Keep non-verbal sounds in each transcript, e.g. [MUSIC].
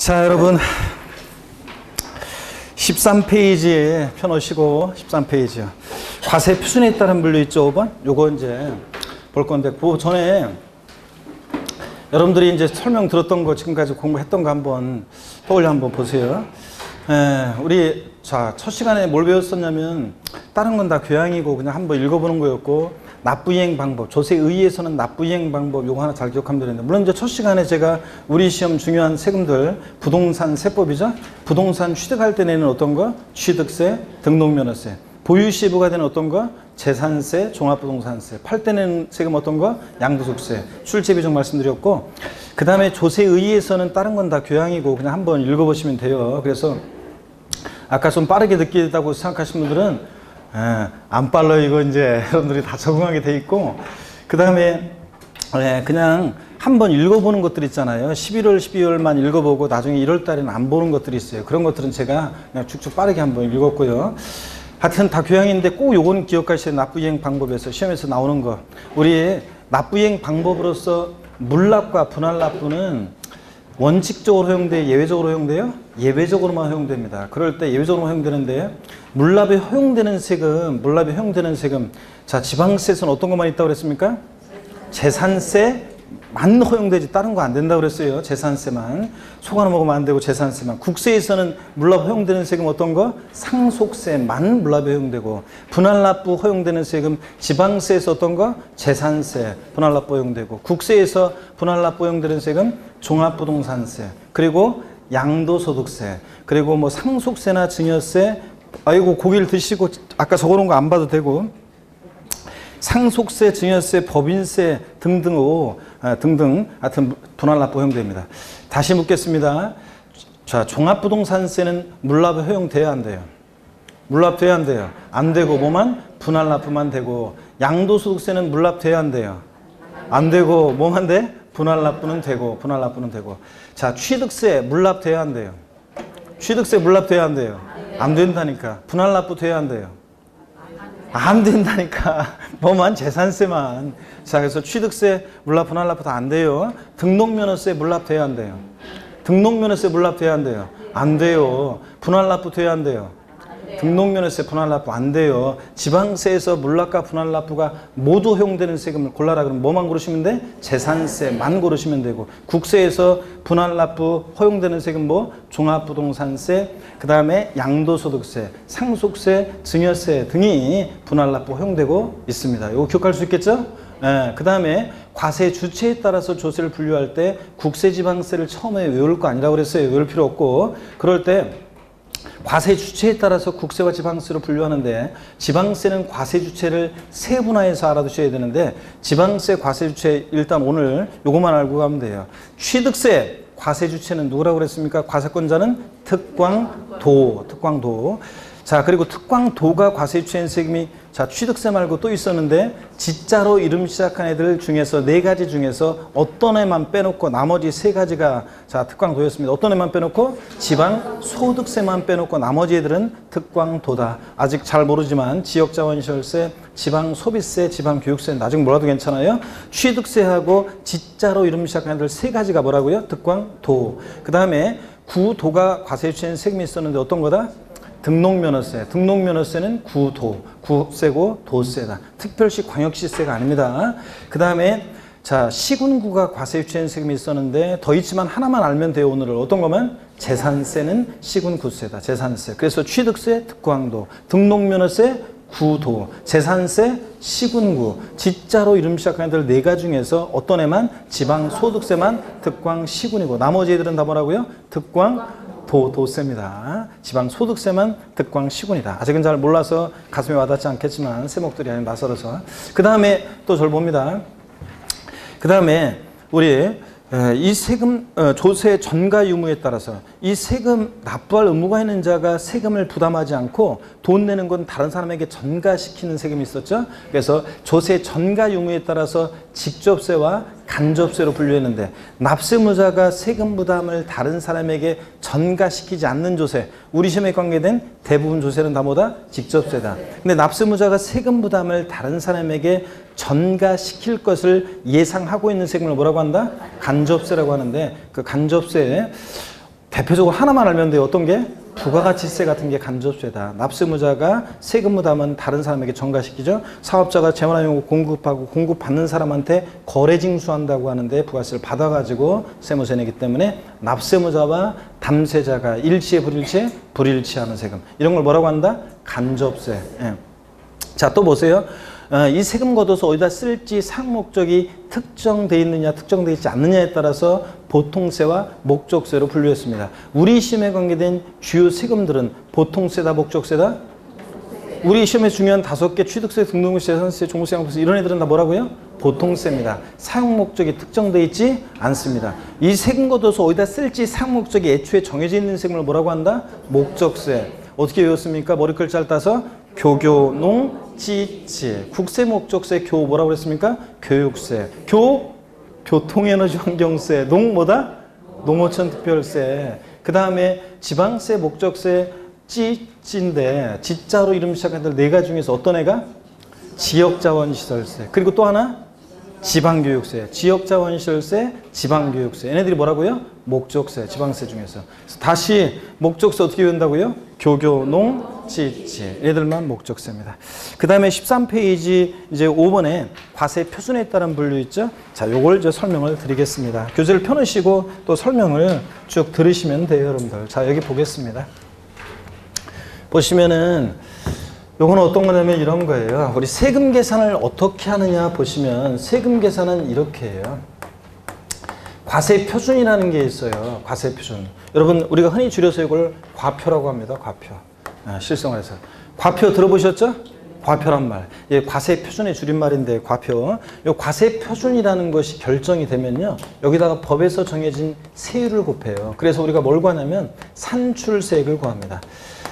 자, 여러분. 13페이지에 펴놓으시고, 13페이지요. 과세 표준에 따른 분류 있죠, 5번? 요거 이제 볼 건데, 그 전에 여러분들이 이제 설명 들었던 거, 지금까지 공부했던 거 한번 떠올려 한번 보세요. 에, 우리, 자, 첫 시간에 뭘 배웠었냐면, 다른 건 다 교양이고, 그냥 한번 읽어보는 거였고, 납부이행 방법, 조세 의의에서는 납부이행 방법, 요거 하나 잘 기억하면 되는데, 물론 이제 첫 시간에 제가 우리 시험 중요한 세금들, 부동산 세법이죠? 부동산 취득할 때 내는 어떤 거? 취득세, 등록면허세. 보유시부가 되는 어떤 거? 재산세, 종합부동산세. 팔 때 내는 세금 어떤 거? 양도소득세. 출제비중 말씀드렸고, 그 다음에 조세 의의에서는 다른 건 다 교양이고, 그냥 한번 읽어보시면 돼요. 그래서 아까 좀 빠르게 느끼다고 생각하신 분들은 예, 안 빨라 이거 이제 여러분들이 다 적응하게 돼 있고. 그 다음에 예, 그냥 한번 읽어보는 것들 있잖아요. 11월 12월만 읽어보고 나중에 1월 달에는 안 보는 것들이 있어요. 그런 것들은 제가 그냥 쭉쭉 빠르게 한번 읽었고요. 하여튼 다 교양인데 꼭 요거는 기억하셔야 납부이행 방법에서 시험에서 나오는 거. 우리 납부이행 방법으로서 물납과 분할납부는 원칙적으로 허용돼 예외적으로 허용돼요? 예외적으로만 허용됩니다. 그럴 때 예외적으로 허용되는데 물납에 허용되는 세금, 물납에 허용되는 세금. 자, 지방세에서는 어떤 것만 있다고 그랬습니까? 재산세 만 허용되지 다른 거 안 된다고 그랬어요. 재산세만. 속 하나 먹으면 안 되고 재산세만. 국세에서는 물납 허용되는 세금 어떤 거? 상속세만 물납에 허용되고 분할납부 허용되는 세금 지방세에서 어떤 거? 재산세, 분할납부 허용되고 국세에서 분할납부 허용되는 세금 종합부동산세. 그리고 양도소득세. 그리고 뭐 상속세나 증여세 아이고 고기를 드시고 아까 적어놓은 거 안 봐도 되고 상속세, 증여세, 법인세 등등으로 아, 등등 하여튼 분할 납부 허용됩니다. 다시 묻겠습니다. 자 종합부동산세는 물납에 허용돼야 안 돼요. 물납돼야 안 돼요. 안 되고 뭐만 분할 납부만 되고 양도소득세는 물납돼야 안 돼요. 안 되고 뭐만 돼? 분할 납부는 되고 분할 납부는 되고 자 취득세 물납돼야 안 돼요. 취득세 물납돼야 안 돼요. 안 된다니까. 분할 납부 돼야 안 돼요. 안 된다니까. [LAUGHS] 뭐만 재산세만. 자, 그래서 취득세, 물납, 분할 납부 다 안 돼요. 등록면허세 물납 돼야 안 돼요. 등록면허세 물납 돼야 안 돼요. 안 돼요. 분할 납부 돼야 안 돼요. 등록면허세 분할납부 안 돼요. 지방세에서 물납과 분할납부가 모두 허용되는 세금을 골라라 그러면 뭐만 고르시면 돼? 재산세만 고르시면 되고 국세에서 분할납부 허용되는 세금 뭐? 종합부동산세, 그 다음에 양도소득세, 상속세, 증여세 등이 분할납부 허용되고 있습니다. 이거 기억할 수 있겠죠? 예, 그 다음에 과세 주체에 따라서 조세를 분류할 때 국세지방세를 처음에 외울 거 아니라고 그랬어요. 외울 필요 없고 그럴 때 과세 주체에 따라서 국세와 지방세로 분류하는데 지방세는 과세 주체를 세분화해서 알아두셔야 되는데 지방세 과세 주체 일단 오늘 요것만 알고 가면 돼요. 취득세 과세 주체는 누구라고 그랬습니까? 과세권자는 특광도, 특광도. 자, 그리고 특광도가 과세 주체인 세금이 자, 취득세 말고 또 있었는데 지자로 이름 시작한 애들 중에서 네 가지 중에서 어떤 애만 빼놓고 나머지 세 가지가 자, 특광도였습니다. 어떤 애만 빼놓고 지방 소득세만 빼놓고 나머지 애들은 특광도다. 아직 잘 모르지만 지역자원시설세, 지방 소비세, 지방 교육세 나중에 뭐라도 괜찮아요. 취득세하고 지자로 이름 시작한 애들 세 가지가 뭐라고요? 특광도. 그 다음에 구도가 과세 주체인 세금이 있었는데 어떤 거다? 등록면허세. 등록면허세는 구도, 구세고 도세다. 특별시 광역시세가 아닙니다. 그 다음에 자 시군구가 과세 유치한 세금이 있었는데 더 있지만 하나만 알면 돼요 오늘은. 어떤 거면? 재산세는 시군구세다. 재산세. 그래서 취득세 특광도. 등록면허세 구도. 재산세 시군구. 지자로 이름 시작하는 애들 네 가지 중에서 어떤 애만? 지방소득세만 특광 시군이고. 나머지 애들은 다 뭐라고요? 특광 도, 도세입니다. 지방 소득세만 득광 시군이다. 아직은 잘 몰라서 가슴에 와닿지 않겠지만 세목들이 아닌 나서러서. 그 다음에 또 절 봅니다. 그 다음에 우리 이 세금 어, 조세 전가 유무에 따라서 이 세금 납부할 의무가 있는 자가 세금을 부담하지 않고 돈 내는 건 다른 사람에게 전가시키는 세금이 있었죠. 그래서 조세 전가 유무에 따라서 직접세와 간접세로 분류했는데 납세무자가 세금 부담을 다른 사람에게 전가시키지 않는 조세 우리 시험에 관계된 대부분 조세는 다 뭐다? 직접세다. 근데 납세무자가 세금 부담을 다른 사람에게 전가시킬 것을 예상하고 있는 세금을 뭐라고 한다? 간접세라고 하는데 그 간접세 대표적으로 하나만 알면 돼요. 어떤 게? 부가가치세 같은 게 간접세다. 납세무자가 세금 무담은 다른 사람에게 전가시키죠. 사업자가 재원하용 공급하고 공급받는 사람한테 거래 징수한다고 하는데 부가세를 받아가지고 세무세 내기 때문에 납세무자와 담세자가 일치에 불일치에 불일치하는 세금. 이런 걸 뭐라고 한다? 간접세. 예. 자, 또 보세요. 어, 이 세금 걷어서 어디다 쓸지 상 목적이 특정돼 있느냐, 특정돼 있지 않느냐에 따라서 보통세와 목적세로 분류했습니다. 우리 시험에 관계된 주요 세금들은 보통세다, 목적세다? 우리 시험에 중요한 다섯 개 취득세, 등록세, 재산세, 종부세, 양도세 이런 애들은 다 뭐라고요? 보통세입니다. 사용 목적이 특정돼 있지 않습니다. 이 세금 걷어서 어디다 쓸지 사용 목적이 애초에 정해져 있는 세금을 뭐라고 한다? 목적세. 어떻게 외웠습니까? 머리글자를 따서 교교, 농, 찌찌. 국세, 목적세, 교 뭐라고 그랬습니까? 교육세. 교, 교통에너지 환경세. 농 뭐다? 농어촌 특별세. 그 다음에 지방세, 목적세, 찌찌인데 지자로 이름 시작하는 네 가지 중에서 어떤 애가? 지역자원시설세. 그리고 또 하나? 지방교육세, 지역자원시설세, 지방교육세. 얘네들이 뭐라고요? 목적세, 지방세 중에서. 다시 목적세 어떻게 외운다고요? 교교, 농, 찌찌. 얘들만 목적세입니다. 그 다음에 13페이지 이제 5번에 과세 표준에 따른 분류 있죠? 자, 요걸 이제 설명을 드리겠습니다. 교재를 펴놓으시고 또 설명을 쭉 들으시면 돼요, 여러분들. 자, 여기 보겠습니다. 보시면은 요건 어떤 거냐면 이런 거예요. 우리 세금 계산을 어떻게 하느냐 보시면 세금 계산은 이렇게 해요. 과세 표준이라는 게 있어요. 과세 표준. 여러분 우리가 흔히 줄여서 이걸 과표라고 합니다. 과표. 아, 실생활에서. 과표 들어보셨죠? 과표란 말. 예, 과세 표준의 줄임말인데 과표. 요 과세 표준이라는 것이 결정이 되면요. 여기다가 법에서 정해진 세율을 곱해요. 그래서 우리가 뭘 구하냐면 산출세액을 구합니다.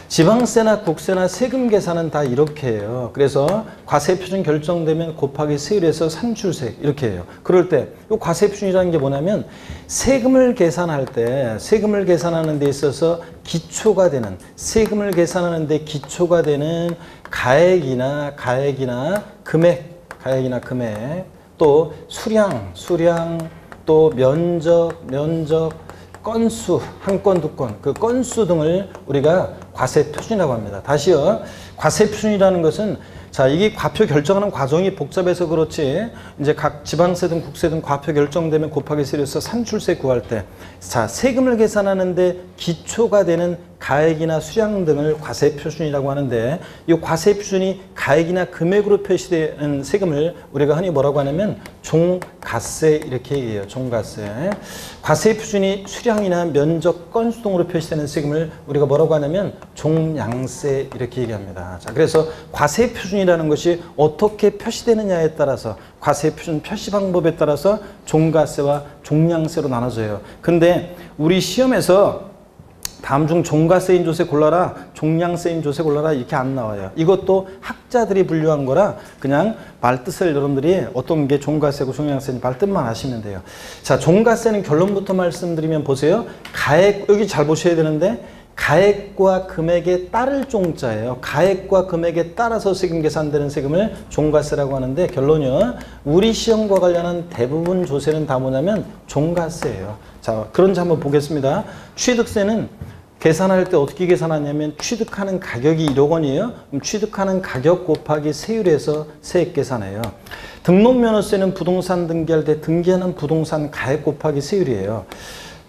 지방세나 국세나 세금 계산은 다 이렇게 해요. 그래서 과세 표준 결정되면 곱하기 세율에서 산출세액 이렇게 해요. 그럴 때 이 과세 표준이라는 게 뭐냐면 세금을 계산할 때 세금을 계산하는 데 있어서 기초가 되는 세금을 계산하는 데 기초가 되는 가액이나 가액이나 금액 가액이나 금액 또 수량 수량 또 면적 면적 건수 한 건 두 건 그 건수 등을 우리가 과세 표준이라고 합니다. 다시요. 과세 표준이라는 것은 자, 이게 과표 결정하는 과정이 복잡해서 그렇지. 이제 각 지방세든 국세든 과표 결정되면 곱하기 세율에서 산출세 구할 때 자, 세금을 계산하는데 기초가 되는 가액이나 수량 등을 과세 표준이라고 하는데 이 과세 표준이 가액이나 금액으로 표시되는 세금을 우리가 흔히 뭐라고 하냐면 종가세 이렇게 얘기해요. 종가세. 과세 표준이 수량이나 면적 건수 등으로 표시되는 세금을 우리가 뭐라고 하냐면 종량세 이렇게 얘기합니다. 자, 그래서 과세 표준이라는 것이 어떻게 표시되느냐에 따라서 과세 표준 표시 방법에 따라서 종가세와 종량세로 나눠져요. 근데 우리 시험에서 다음 중 종가세인 조세 골라라, 종량세인 조세 골라라 이렇게 안 나와요. 이것도 학자들이 분류한 거라 그냥 말뜻을 여러분들이 어떤 게 종가세고 종량세인지 말뜻만 아시면 돼요. 자, 종가세는 결론부터 말씀드리면 보세요. 가액 여기 잘 보셔야 되는데 가액과 금액에 따를 종자예요. 가액과 금액에 따라서 세금 계산되는 세금을 종가세라고 하는데 결론이요. 우리 시험과 관련한 대부분 조세는 다 뭐냐면 종가세예요. 자, 그런지 한번 보겠습니다. 취득세는 계산할 때 어떻게 계산하냐면 취득하는 가격이 1억 원이에요. 그럼 취득하는 가격 곱하기 세율에서 세액 계산해요. 등록면허세는 부동산 등기할 때 등기하는 부동산 가액 곱하기 세율이에요.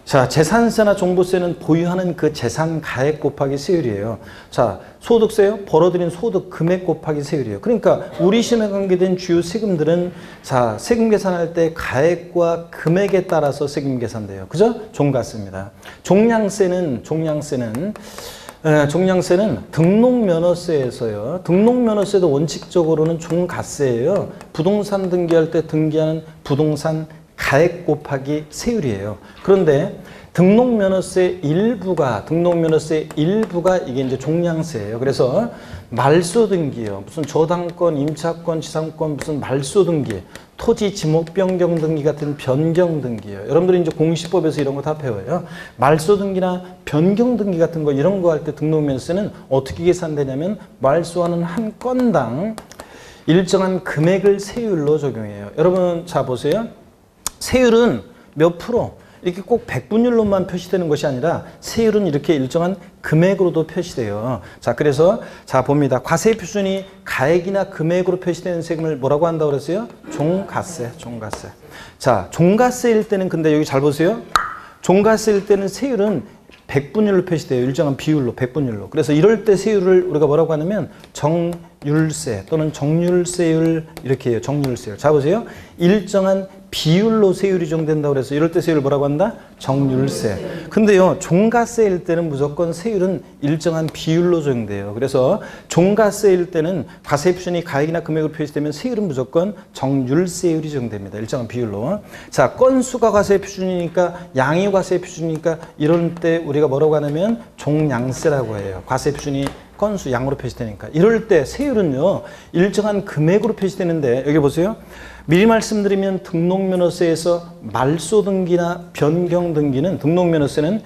자, 재산세나 종부세는 보유하는 그 재산 가액 곱하기 세율이에요. 자, 소득세요? 벌어들인 소득 금액 곱하기 세율이에요. 그러니까 우리 시험에 관계된 주요 세금들은 자, 세금 계산할 때 가액과 금액에 따라서 세금 계산돼요. 그죠? 종가세입니다. 종량세는 종량세는 에, 종량세는 등록면허세에서요. 등록면허세도 원칙적으로는 종가세예요. 부동산 등기할 때 등기하는 부동산 가액 곱하기 세율이에요. 그런데 등록면허세 일부가 등록면허세 일부가 이게 이제 종량세예요. 그래서 말소 등기요. 무슨 저당권, 임차권, 지상권 무슨 말소 등기, 토지 지목 변경 등기 같은 변경 등기요. 여러분들이 이제 공시법에서 이런 거 다 배워요. 말소 등기나 변경 등기 같은 거 이런 거 할 때 등록면허세는 어떻게 계산되냐면 말소하는 한 건당 일정한 금액을 세율로 적용해요. 여러분 자 보세요. 세율은 몇 프로? 이렇게 꼭 백분율로만 표시되는 것이 아니라 세율은 이렇게 일정한 금액으로도 표시돼요. 자, 그래서 자 봅니다. 과세 표준이 가액이나 금액으로 표시되는 세금을 뭐라고 한다고 그랬어요? 종가세, 종가세. 자, 종가세일 때는 근데 여기 잘 보세요. 종가세일 때는 세율은 백분율로 표시돼요. 일정한 비율로, 백분율로. 그래서 이럴 때 세율을 우리가 뭐라고 하냐면 정율세 또는 정률세율 이렇게 해요. 정률세율. 자 보세요. 일정한 비율로 세율이 정된다고 그래서 이럴 때 세율을 뭐라고 한다? 정률세. 근데요, 종가세일 때는 무조건 세율은 일정한 비율로 정돼요. 그래서 종가세일 때는 과세 표준이 가액이나 금액으로 표시되면 세율은 무조건 정률세율이 정됩니다. 일정한 비율로. 자, 건수가 과세 표준이니까 양이 과세 표준이니까 이럴 때 우리가 뭐라고 하냐면 종양세라고 해요. 과세 표준이 건수 양으로 표시되니까 이럴 때 세율은요 일정한 금액으로 표시되는데 여기 보세요 미리 말씀드리면 등록면허세에서 말소 등기나 변경 등기는 등록면허세는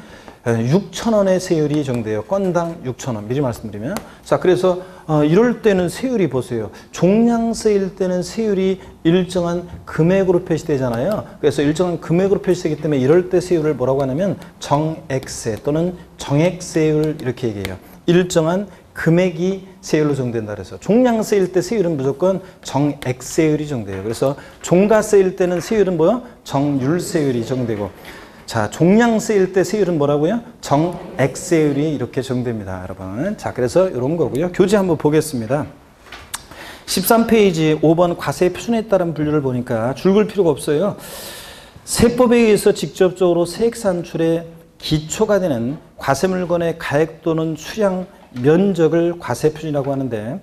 6천 원의 세율이 정돼요. 건당 6천 원. 미리 말씀드리면. 자 그래서 어, 이럴 때는 세율이 보세요. 종량세일 때는 세율이 일정한 금액으로 표시되잖아요. 그래서 일정한 금액으로 표시되기 때문에 이럴 때 세율을 뭐라고 하냐면 정액세 또는 정액세율 이렇게 얘기해요. 일정한 금액이 세율로 정된다 그래서 종량세일 때 세율은 무조건 정액세율이 정돼요. 그래서 종가세일 때는 세율은 뭐요? 정률세율이 정되고 자 종량세일 때 세율은 뭐라고요? 정액세율이 이렇게 정됩니다. 여러분. 자 그래서 이런 거고요. 교재 한번 보겠습니다. 13페이지 5번 과세 표준에 따른 분류를 보니까 줄글 필요가 없어요. 세법에 의해서 직접적으로 세액 산출의 기초가 되는 과세 물건의 가액 또는 수량 면적을 과세 표준이라고 하는데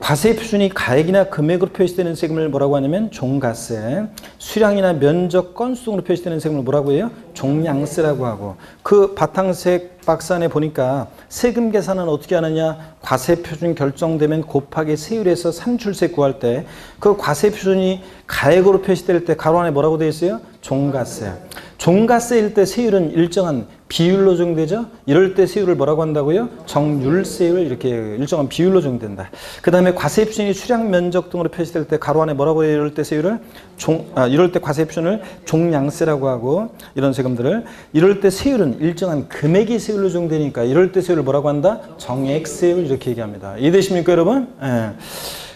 과세 표준이 가액이나 금액으로 표시되는 세금을 뭐라고 하냐면 종가세, 수량이나 면적 건수 등으로 표시되는 세금을 뭐라고 해요? 종량세라고 하고 그 바탕색 박스 안에 보니까 세금 계산은 어떻게 하느냐 과세 표준 결정되면 곱하기 세율에서 산출세 구할 때 그 과세 표준이 가액으로 표시될 때 가로 안에 뭐라고 되어 있어요? 종가세. 종가세일 때 세율은 일정한 비율로 정되죠. 이럴 때 세율을 뭐라고 한다고요? 정률세율 이렇게 일정한 비율로 정된다. 그 다음에 과세 표준이 수량 면적 등으로 표시될 때 가로 안에 뭐라고 해요? 이럴 때 세율을 종, 아, 이럴 때 과세 표준을 종량세라고 하고 이런 세금들을 이럴 때 세율은 일정한 금액이 세율로 정되니까 이럴 때 세율을 뭐라고 한다? 정액세율 이렇게 얘기합니다. 이해되십니까 여러분? 예.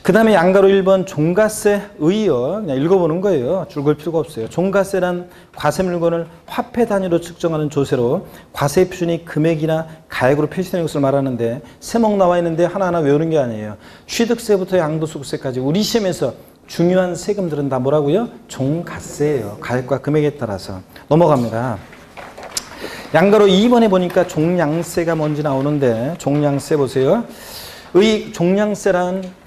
그 다음에 양가로 1번 종가세 의여 그냥 읽어보는 거예요. 줄걸 필요가 없어요. 종가세란 과세 물건을 화폐 단위로 측정하는 조세로 과세 표준이 금액이나 가액으로 표시되는 것을 말하는데 세목 나와 있는데 하나하나 외우는 게 아니에요. 취득세부터 양도소득세까지 우리 시험에서 중요한 세금들은 다 뭐라고요? 종가세예요. 가액과 금액에 따라서 넘어갑니다. 양가로 2번에 보니까 종량세가 뭔지 나오는데 종량세 보세요. 의 종량세란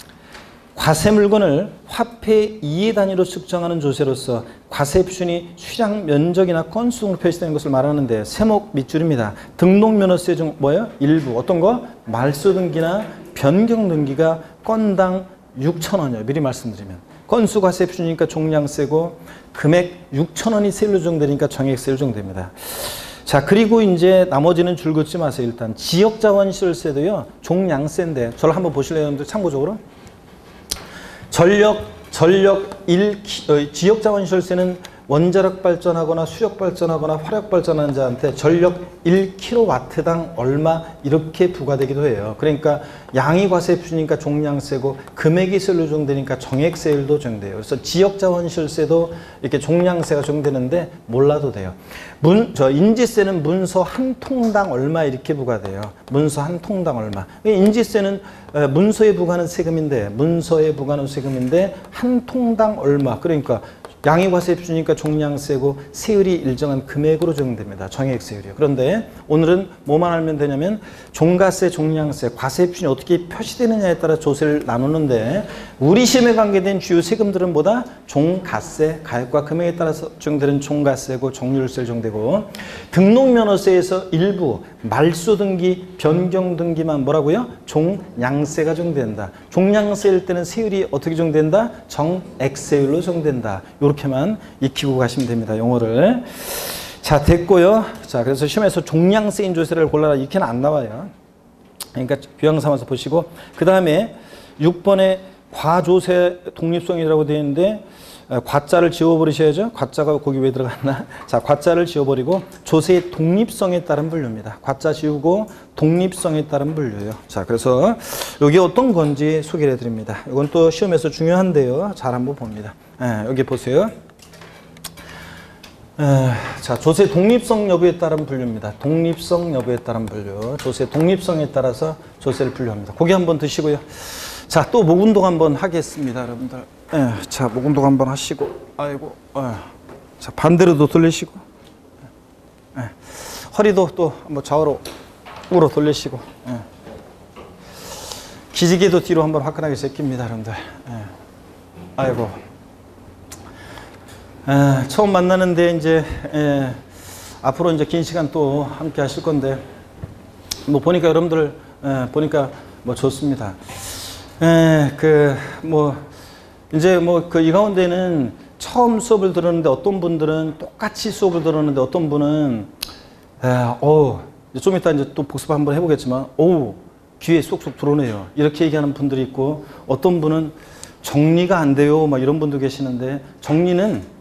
과세 물건을 화폐 이해 단위로 측정하는 조세로서 과세 표준이 수량 면적이나 건수 등으로 표시되는 것을 말하는데 세목 밑줄입니다. 등록면허세 중 뭐예요? 일부 어떤 거? 말소 등기나 변경 등기가 건당 6천 원이요. 미리 말씀드리면 건수 과세 표준이니까 종량세고 금액 6천 원이 세율로 정되니까 정액세율 정됩니다. 자 그리고 이제 나머지는 줄 긋지 마세요. 일단 지역자원시설세도요. 종량세인데 저를 한번 보실래요? 참고적으로 전력 전력 1 어, 지역 자원 시설세는 원자력 발전하거나 수력 발전하거나 화력 발전하는 자한테 전력 1kW당 얼마 이렇게 부과되기도 해요. 그러니까 양이 과세 표준이니까 종량세고 금액이 세율로 정되니까 정액세율도 정돼요. 그래서 지역자원시설세도 이렇게 종량세가 정되는데 몰라도 돼요. 문, 저 인지세는 문서 한 통당 얼마 이렇게 부과돼요. 문서 한 통당 얼마. 인지세는 문서에 부과하는 세금인데 문서에 부과하는 세금인데 한 통당 얼마. 그러니까 양의과세 표준이니까 종량세고 세율이 일정한 금액으로 적용됩니다. 정액 세율이요. 그런데 오늘은 뭐만 알면 되냐면 종가세, 종량세, 과세 표준이 어떻게 표시되느냐에 따라 조세를 나누는데 우리 시험에 관계된 주요 세금들은 뭐다? 종가세, 가액과 금액에 따라서 적용되는 종가세고 종률세 정되고 등록면허세에서 일부 말소 등기, 변경 등기만 뭐라고요? 종량세가 정된다. 종량세일 때는 세율이 어떻게 정된다? 정액세율로 정된다. 이렇게만 익히고 가시면 됩니다. 용어를. 자, 됐고요. 자, 그래서 시험에서 종량세인 조세를 골라라. 이렇게는 안 나와요. 그러니까 교양 삼아서 보시고 그 다음에 6번에 과조세 독립성이라고 되어 있는데 어, 과자를 지워버리셔야죠. 과자가 거기 왜 들어갔나? [LAUGHS] 자, 과자를 지워버리고 조세의 독립성에 따른 분류입니다. 과자 지우고 독립성에 따른 분류예요. 자, 그래서 여기 어떤 건지 소개를 해드립니다. 이건 또 시험에서 중요한데요. 잘 한번 봅니다. 예, 여기 보세요. 에, 자, 조세 독립성 여부에 따른 분류입니다. 독립성 여부에 따른 분류. 조세 독립성에 따라서 조세를 분류합니다. 고기 한번 드시고요. 자, 또 목 운동 한번 하겠습니다, 여러분들. 에, 자, 목 운동 한번 하시고. 아이고. 에. 자, 반대로도 돌리시고. 에. 허리도 또 한번 좌우로 우로 돌리시고. 에. 기지개도 뒤로 한번 화끈하게 제낍니다, 여러분들. 에. 아이고. 에, 처음 만나는데 이제 에, 앞으로 이제 긴 시간 또 함께 하실 건데 뭐 보니까 여러분들 에, 보니까 뭐 좋습니다. 그 뭐 이제 뭐 그 이 가운데는 처음 수업을 들었는데 어떤 분들은 똑같이 수업을 들었는데 어떤 분은 에, 어, 좀 이따 이제 또 복습 한번 해보겠지만 오 귀에 쏙쏙 들어오네요. 이렇게 얘기하는 분들이 있고 어떤 분은 정리가 안 돼요. 막 이런 분도 계시는데 정리는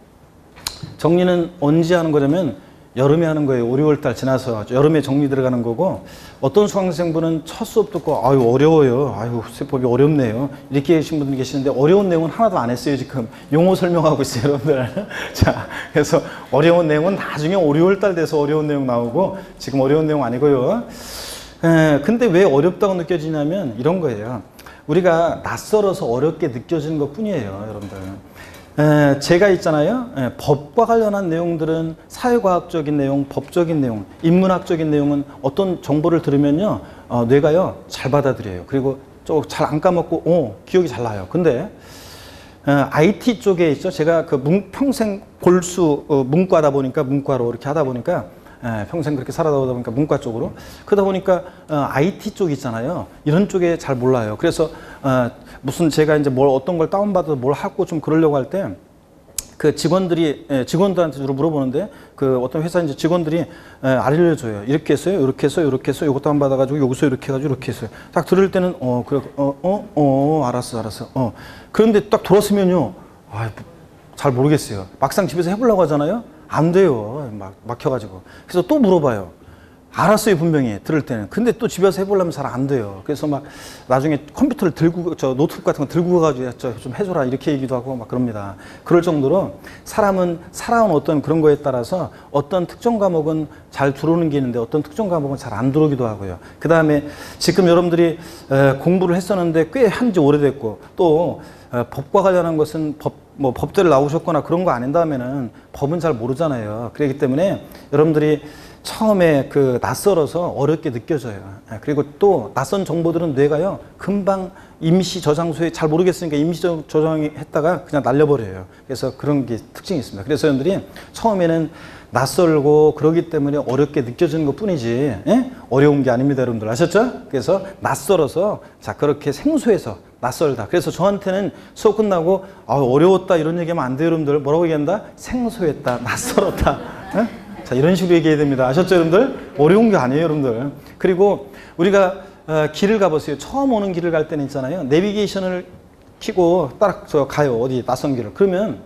정리는 언제 하는 거냐면 여름에 하는 거예요. 5, 6월 달 지나서 여름에 정리 들어가는 거고 어떤 수강생분은 첫 수업 듣고 아유 어려워요. 아유 세법이 어렵네요. 이렇게 계신 분들 계시는데 어려운 내용은 하나도 안 했어요. 지금 용어 설명하고 있어요, 여러분들. [LAUGHS] 자, 그래서 어려운 내용은 나중에 5, 6월 달 돼서 어려운 내용 나오고 지금 어려운 내용 아니고요. 에, 근데 왜 어렵다고 느껴지냐면 이런 거예요. 우리가 낯설어서 어렵게 느껴지는 것 뿐이에요, 여러분들. 에, 제가 있잖아요. 에, 법과 관련한 내용들은 사회과학적인 내용, 법적인 내용, 인문학적인 내용은 어떤 정보를 들으면요, 어, 뇌가요 잘 받아들여요. 그리고 잘 안 까먹고, 어, 기억이 잘 나요. 근데 어, IT 쪽에 있죠. 제가 그 문, 평생 골수 어, 문과다 보니까 문과로 이렇게 하다 보니까 에, 평생 그렇게 살아다 보니까 문과 쪽으로 그러다 보니까 어, IT 쪽 있잖아요. 이런 쪽에 잘 몰라요. 그래서 어, 무슨 제가 이제 뭘 어떤 걸 다운받아서 뭘 하고 좀 그러려고 할 때 그 직원들이 예, 직원들한테 주로 물어보는데 그 어떤 회사 이제 직원들이 예, 알려줘요. 이렇게 했어요. 이렇게 했어요. 이렇게 했어요. 요거 다운 받아가지고 여기서 이렇게 해가지고 이렇게 했어요. 딱 들을 때는 어 그래 어어어 어, 어, 알았어 알았어 어 그런데 딱 돌았으면요 아 잘 모르겠어요. 막상 집에서 해보려고 하잖아요. 안 돼요. 막 막혀가지고 그래서 또 물어봐요. 알았어요 분명히. 들을 때는. 근데 또 집에서 해보려면 잘 안 돼요. 그래서 막 나중에 컴퓨터를 들고 저 노트북 같은 거 들고 가가지고 좀 해줘라 이렇게 얘기도 하고 막 그럽니다. 그럴 정도로 사람은 살아온 어떤 그런 거에 따라서 어떤 특정 과목은 잘 들어오는 게 있는데 어떤 특정 과목은 잘 안 들어오기도 하고요. 그 다음에 지금 여러분들이 공부를 했었는데 꽤 한 지 오래됐고 또 법과 관련한 것은 법, 뭐 법대로 나오셨거나 그런 거 아닌 다음에는 법은 잘 모르잖아요. 그렇기 때문에 여러분들이 처음에 그 낯설어서 어렵게 느껴져요. 예, 그리고 또 낯선 정보들은 뇌가요, 금방 임시 저장소에 잘 모르겠으니까 임시 저장했다가 그냥 날려버려요. 그래서 그런 게 특징이 있습니다. 그래서 여러분들이 처음에는 낯설고 그러기 때문에 어렵게 느껴지는 것 뿐이지, 예? 어려운 게 아닙니다. 여러분들 아셨죠? 그래서 낯설어서 자, 그렇게 생소해서 낯설다. 그래서 저한테는 수업 끝나고 아, 어려웠다 이런 얘기하면 안 돼요. 여러분들 뭐라고 얘기한다? 생소했다. 낯설었다. 예? 자, 이런 식으로 얘기해야 됩니다. 아셨죠, 여러분들? 어려운 게 아니에요, 여러분들. 그리고 우리가 어, 길을 가보세요. 처음 오는 길을 갈 때는 있잖아요. 내비게이션을 키고 딱 저 가요. 어디 낯선 길을. 그러면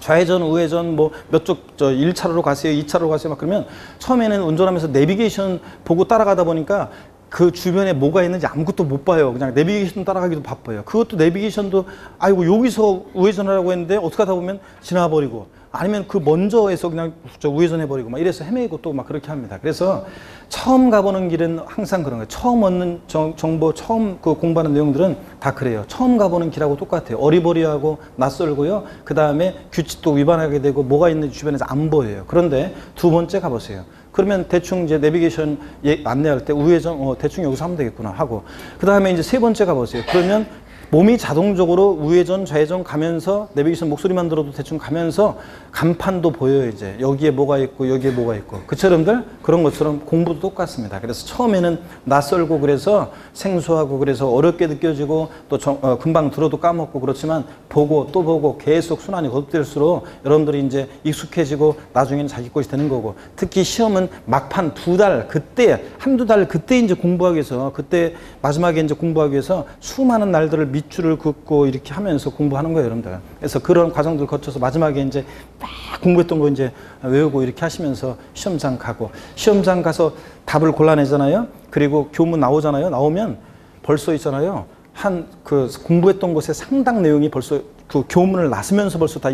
좌회전, 우회전, 뭐 몇 쪽, 저 1차로로 가세요, 2차로로 가세요, 막 그러면 처음에는 운전하면서 내비게이션 보고 따라가다 보니까 그 주변에 뭐가 있는지 아무것도 못 봐요. 그냥 내비게이션 따라가기도 바빠요. 그것도 내비게이션도 아이고 여기서 우회전하라고 했는데 어떻게 하다 보면 지나버리고 아니면 그 먼저에서 그냥 저 우회전 해버리고 막 이래서 헤매고 또 막 그렇게 합니다. 그래서 처음 가보는 길은 항상 그런 거예요. 처음 얻는 정, 보 처음 그 공부하는 내용들은 다 그래요. 처음 가보는 길하고 똑같아요. 어리버리하고 낯설고요. 그 다음에 규칙도 위반하게 되고 뭐가 있는지 주변에서 안 보여요. 그런데 두 번째 가보세요. 그러면 대충 이제 내비게이션 예, 안내할 때 우회전 어, 대충 여기서 하면 되겠구나 하고 그 다음에 이제 세 번째 가보세요. 그러면 몸이 자동적으로 우회전 좌회전 가면서 내비게이션 목소리만 들어도 대충 가면서 간판도 보여요 이제. 여기에 뭐가 있고 여기에 뭐가 있고. 그처럼들 그런 것처럼 공부도 똑같습니다. 그래서 처음에는 낯설고 그래서 생소하고 그래서 어렵게 느껴지고 또 정, 어, 금방 들어도 까먹고 그렇지만 보고 또 보고 계속 순환이 거듭될수록 여러분들이 이제 익숙해지고 나중에는 자기 것이 되는 거고. 특히 시험은 막판 두 달 그때 한두 달 그때 이제 공부하기 위해서 그때 마지막에 이제 공부하기 위해서 수많은 날들을 밑줄을 긋고 이렇게 하면서 공부하는 거예요, 여러분들. 그래서 그런 과정들 거쳐서 마지막에 이제 막 공부했던 거 이제 외우고 이렇게 하시면서 시험장 가고 시험장 가서 답을 골라내잖아요. 그리고 교문 나오잖아요. 나오면 벌써 있잖아요. 한 그 공부했던 곳의 상당 내용이 벌써 그 교문을 나서면서 벌써 다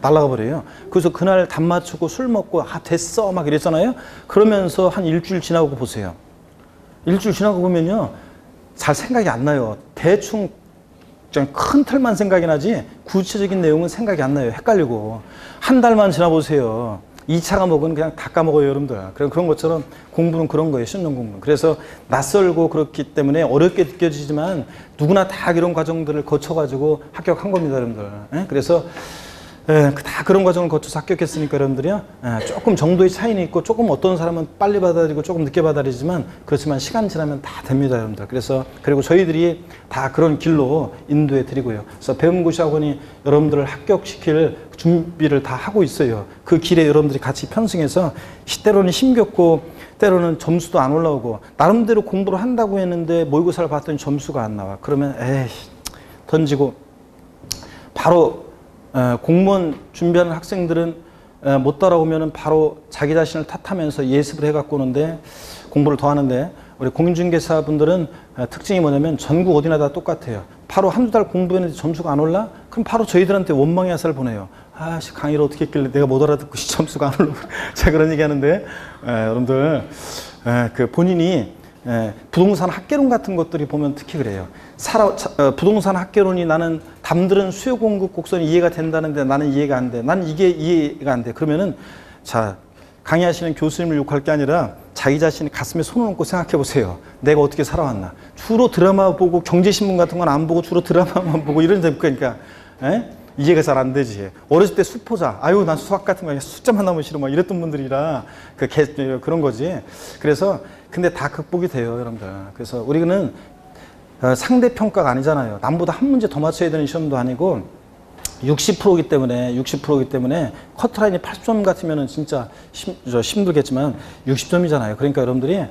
날아가 버려요. 그래서 그날 답 맞추고 술 먹고 아 됐어 막 이랬잖아요. 그러면서 한 일주일 지나고 보세요. 일주일 지나고 보면요. 잘 생각이 안 나요. 대충 좀 큰 틀만 생각이 나지 구체적인 내용은 생각이 안 나요. 헷갈리고. 한 달만 지나보세요. 2차 과목은 그냥 다 까먹어요, 여러분들. 그런 그런 것처럼 공부는 그런 거예요, 신년 공부는. 그래서 낯설고 그렇기 때문에 어렵게 느껴지지만 누구나 다 이런 과정들을 거쳐가지고 합격한 겁니다, 여러분들. 예? 그래서 예, 다 그런 과정을 거쳐서 합격했으니까 여러분들이요. 예, 조금 정도의 차이는 있고 조금 어떤 사람은 빨리 받아들이고 조금 늦게 받아들이지만 그렇지만 시간 지나면 다 됩니다, 여러분들. 그래서 그리고 저희들이 다 그런 길로 인도해 드리고요. 그래서 배움고시 학원이 여러분들을 합격시킬 준비를 다 하고 있어요. 그 길에 여러분들이 같이 편승해서 때로는 힘겹고 때로는 점수도 안 올라오고 나름대로 공부를 한다고 했는데 모의고사를 봤더니 점수가 안 나와. 그러면 에이 던지고 바로 에, 공무원 준비하는 학생들은 에, 못 따라오면은 바로 자기 자신을 탓하면서 예습을 해갖고 오는데 공부를 더 하는데 우리 공인중개사 분들은 에, 특징이 뭐냐면 전국 어디나 다 똑같아요. 바로 한두 달 공부했는데 점수가 안 올라? 그럼 바로 저희들한테 원망의 야사를 보내요. 아씨 강의를 어떻게 했길래 내가 못 알아듣고 시 점수가 안 올라? [LAUGHS] 제가 그런 얘기 하는데 에, 여러분들 에, 그 본인이 에, 부동산 학개론 같은 것들이 보면 특히 그래요. 살아, 차- 어, 부동산 학개론이 나는 남들은 수요 공급 곡선이 이해가 된다는데 나는 이해가 안 돼. 난 이게 이해가 안 돼. 그러면은 자 강의하시는 교수님을 욕할 게 아니라 자기 자신이 가슴에 손을 얹고 생각해 보세요. 내가 어떻게 살아왔나. 주로 드라마 보고 경제신문 같은 건 안 보고 주로 드라마만 [LAUGHS] 보고 이런 데 그러니까 에? 이해가 잘 안 되지. 어렸을 때 수포자. 아유, 난 수학 같은 거 숫자만 나오면 싫어. 막 이랬던 분들이라 그 개, 그런 거지. 그래서 근데 다 극복이 돼요, 여러분들. 그래서 우리는 어, 상대 평가가 아니잖아요. 남보다 한 문제 더 맞춰야 되는 시험도 아니고 60%이기 때문에 60%이기 때문에 커트라인이 80점 같으면은 진짜 힘, 저 힘들겠지만 60점이잖아요. 그러니까 여러분들이 에,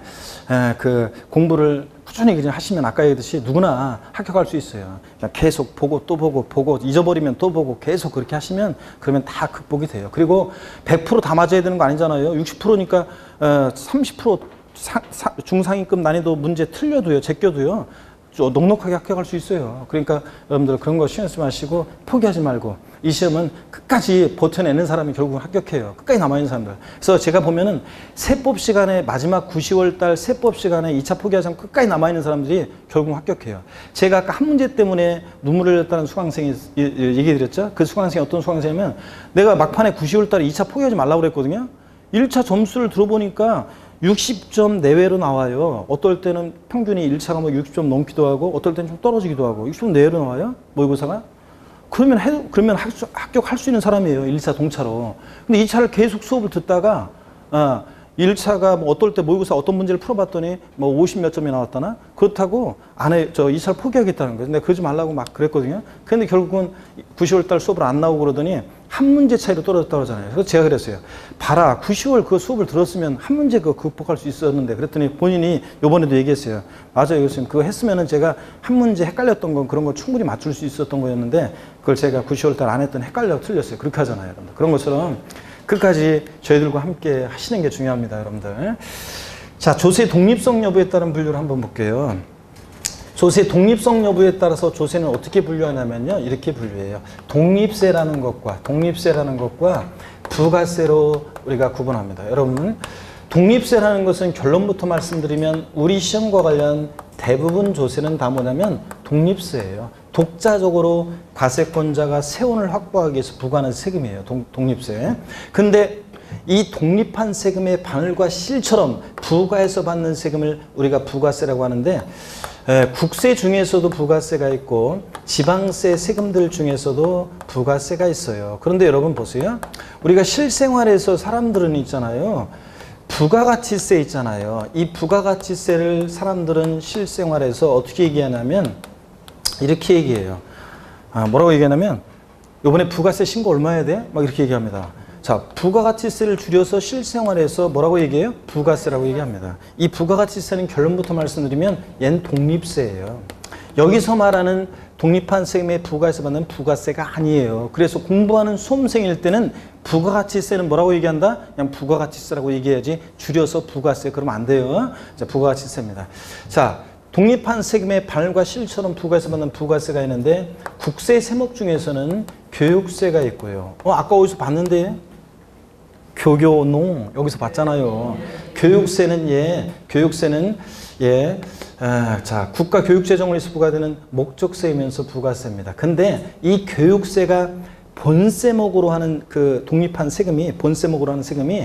그 공부를 꾸준히 그냥 하시면 아까 얘기했듯이 누구나 합격할 수 있어요. 그냥 계속 보고 또 보고 보고 잊어버리면 또 보고 계속 그렇게 하시면 그러면 다 극복이 돼요. 그리고 100%다 맞아야 되는 거 아니잖아요. 60%니까 어, 30% 사- 사- 중상위급 난이도 문제 틀려도요, 제껴도요. 좀 넉넉하게 합격할 수 있어요. 그러니까 여러분들 그런 거 신경 쓰지 마시고 포기하지 말고 이 시험은 끝까지 버텨내는 사람이 결국 합격해요. 끝까지 남아있는 사람들. 그래서 제가 보면은 세법 시간에 마지막 9, 10월 달 세법 시간에 2차 포기하지 않고 끝까지 남아있는 사람들이 결국 합격해요. 제가 아까 한 문제 때문에 눈물을 흘렸다는 수강생이 예- 예- 얘기 드렸죠. 그 수강생이 어떤 수강생이냐면 내가 막판에 9, 10월 달에 2차 포기하지 말라고 그랬거든요. 1차 점수를 들어보니까 60점 내외로 나와요. 어떨 때는 평균이 1차 과목 60점 넘기도 하고, 어떨 때는 좀 떨어지기도 하고, 60점 내외로 나와요. 모의고사가. 그러면 해, 그러면 학, 합격할 수 있는 사람이에요. 1차 동차로. 근데 2차를 계속 수업을 듣다가, 아, 1차가 뭐 어떨 때 모의고사 어떤 문제를 풀어봤더니 뭐 50 몇 점이 나왔다나? 그렇다고 안 해, 저 2차를 포기하겠다는 거예요. 근데 그러지 말라고 막 그랬거든요. 근데 결국은 9, 10월 달 수업을 안 나오고 그러더니 한 문제 차이로 떨어졌다고 하잖아요. 그래서 제가 그랬어요. 봐라, 9, 10월 그 수업을 들었으면 한 문제 그거 극복할 수 있었는데 그랬더니 본인이 요번에도 얘기했어요. 맞아요, 교수님. 그거 했으면은 제가 한 문제 헷갈렸던 건 그런 거 충분히 맞출 수 있었던 거였는데 그걸 제가 9, 10월 달 안 했더니 헷갈려 틀렸어요. 그렇게 하잖아요, 여러분들. 그런 것처럼 끝까지 저희들과 함께 하시는 게 중요합니다, 여러분들. 자, 조세 독립성 여부에 따른 분류를 한번 볼게요. 조세 독립성 여부에 따라서 조세는 어떻게 분류하냐면요. 이렇게 분류해요. 독립세라는 것과 독립세라는 것과 부가세로 우리가 구분합니다. 여러분, 독립세라는 것은 결론부터 말씀드리면 우리 시험과 관련 대부분 조세는 다 뭐냐면 독립세예요. 독자적으로 과세권자가 세원을 확보하기 위해서 부과하는 세금이에요. 독, 독립세. 근데 이 독립한 세금의 바늘과 실처럼 부과해서 받는 세금을 우리가 부가세라고 하는데 에, 국세 중에서도 부가세가 있고 지방세 세금들 중에서도 부가세가 있어요. 그런데 여러분 보세요. 우리가 실생활에서 사람들은 있잖아요. 부가가치세 있잖아요. 이 부가가치세를 사람들은 실생활에서 어떻게 얘기하냐면 이렇게 얘기해요. 아, 뭐라고 얘기하냐면 요번에 부가세 신고 얼마 해야 돼? 막 이렇게 얘기합니다. 자, 부가가치세를 줄여서 실생활에서 뭐라고 얘기해요? 부가세라고 얘기합니다. 이 부가가치세는 결론부터 말씀드리면 얜 독립세예요. 여기서 말하는 독립한 세금에 부과해서 받는 부가세가 아니에요. 그래서 공부하는 수험생일 때는 부가가치세는 뭐라고 얘기한다? 그냥 부가가치세라고 얘기해야지 줄여서 부가세 그러면 안 돼요. 자, 부가가치세입니다. 자, 독립한 세금의 발과 실처럼 부과해서 받는 부가세가 있는데 국세 세목 중에서는 교육세가 있고요. 어, 아까 어디서 봤는데 교교농 여기서 봤잖아요. 교육세는 예, 교육세는 예, 아, 자 국가 교육재정으로서 부과되는 목적세이면서 부가세입니다. 근데 이 교육세가 본세목으로 하는 그 독립한 세금이 본세목으로 하는 세금이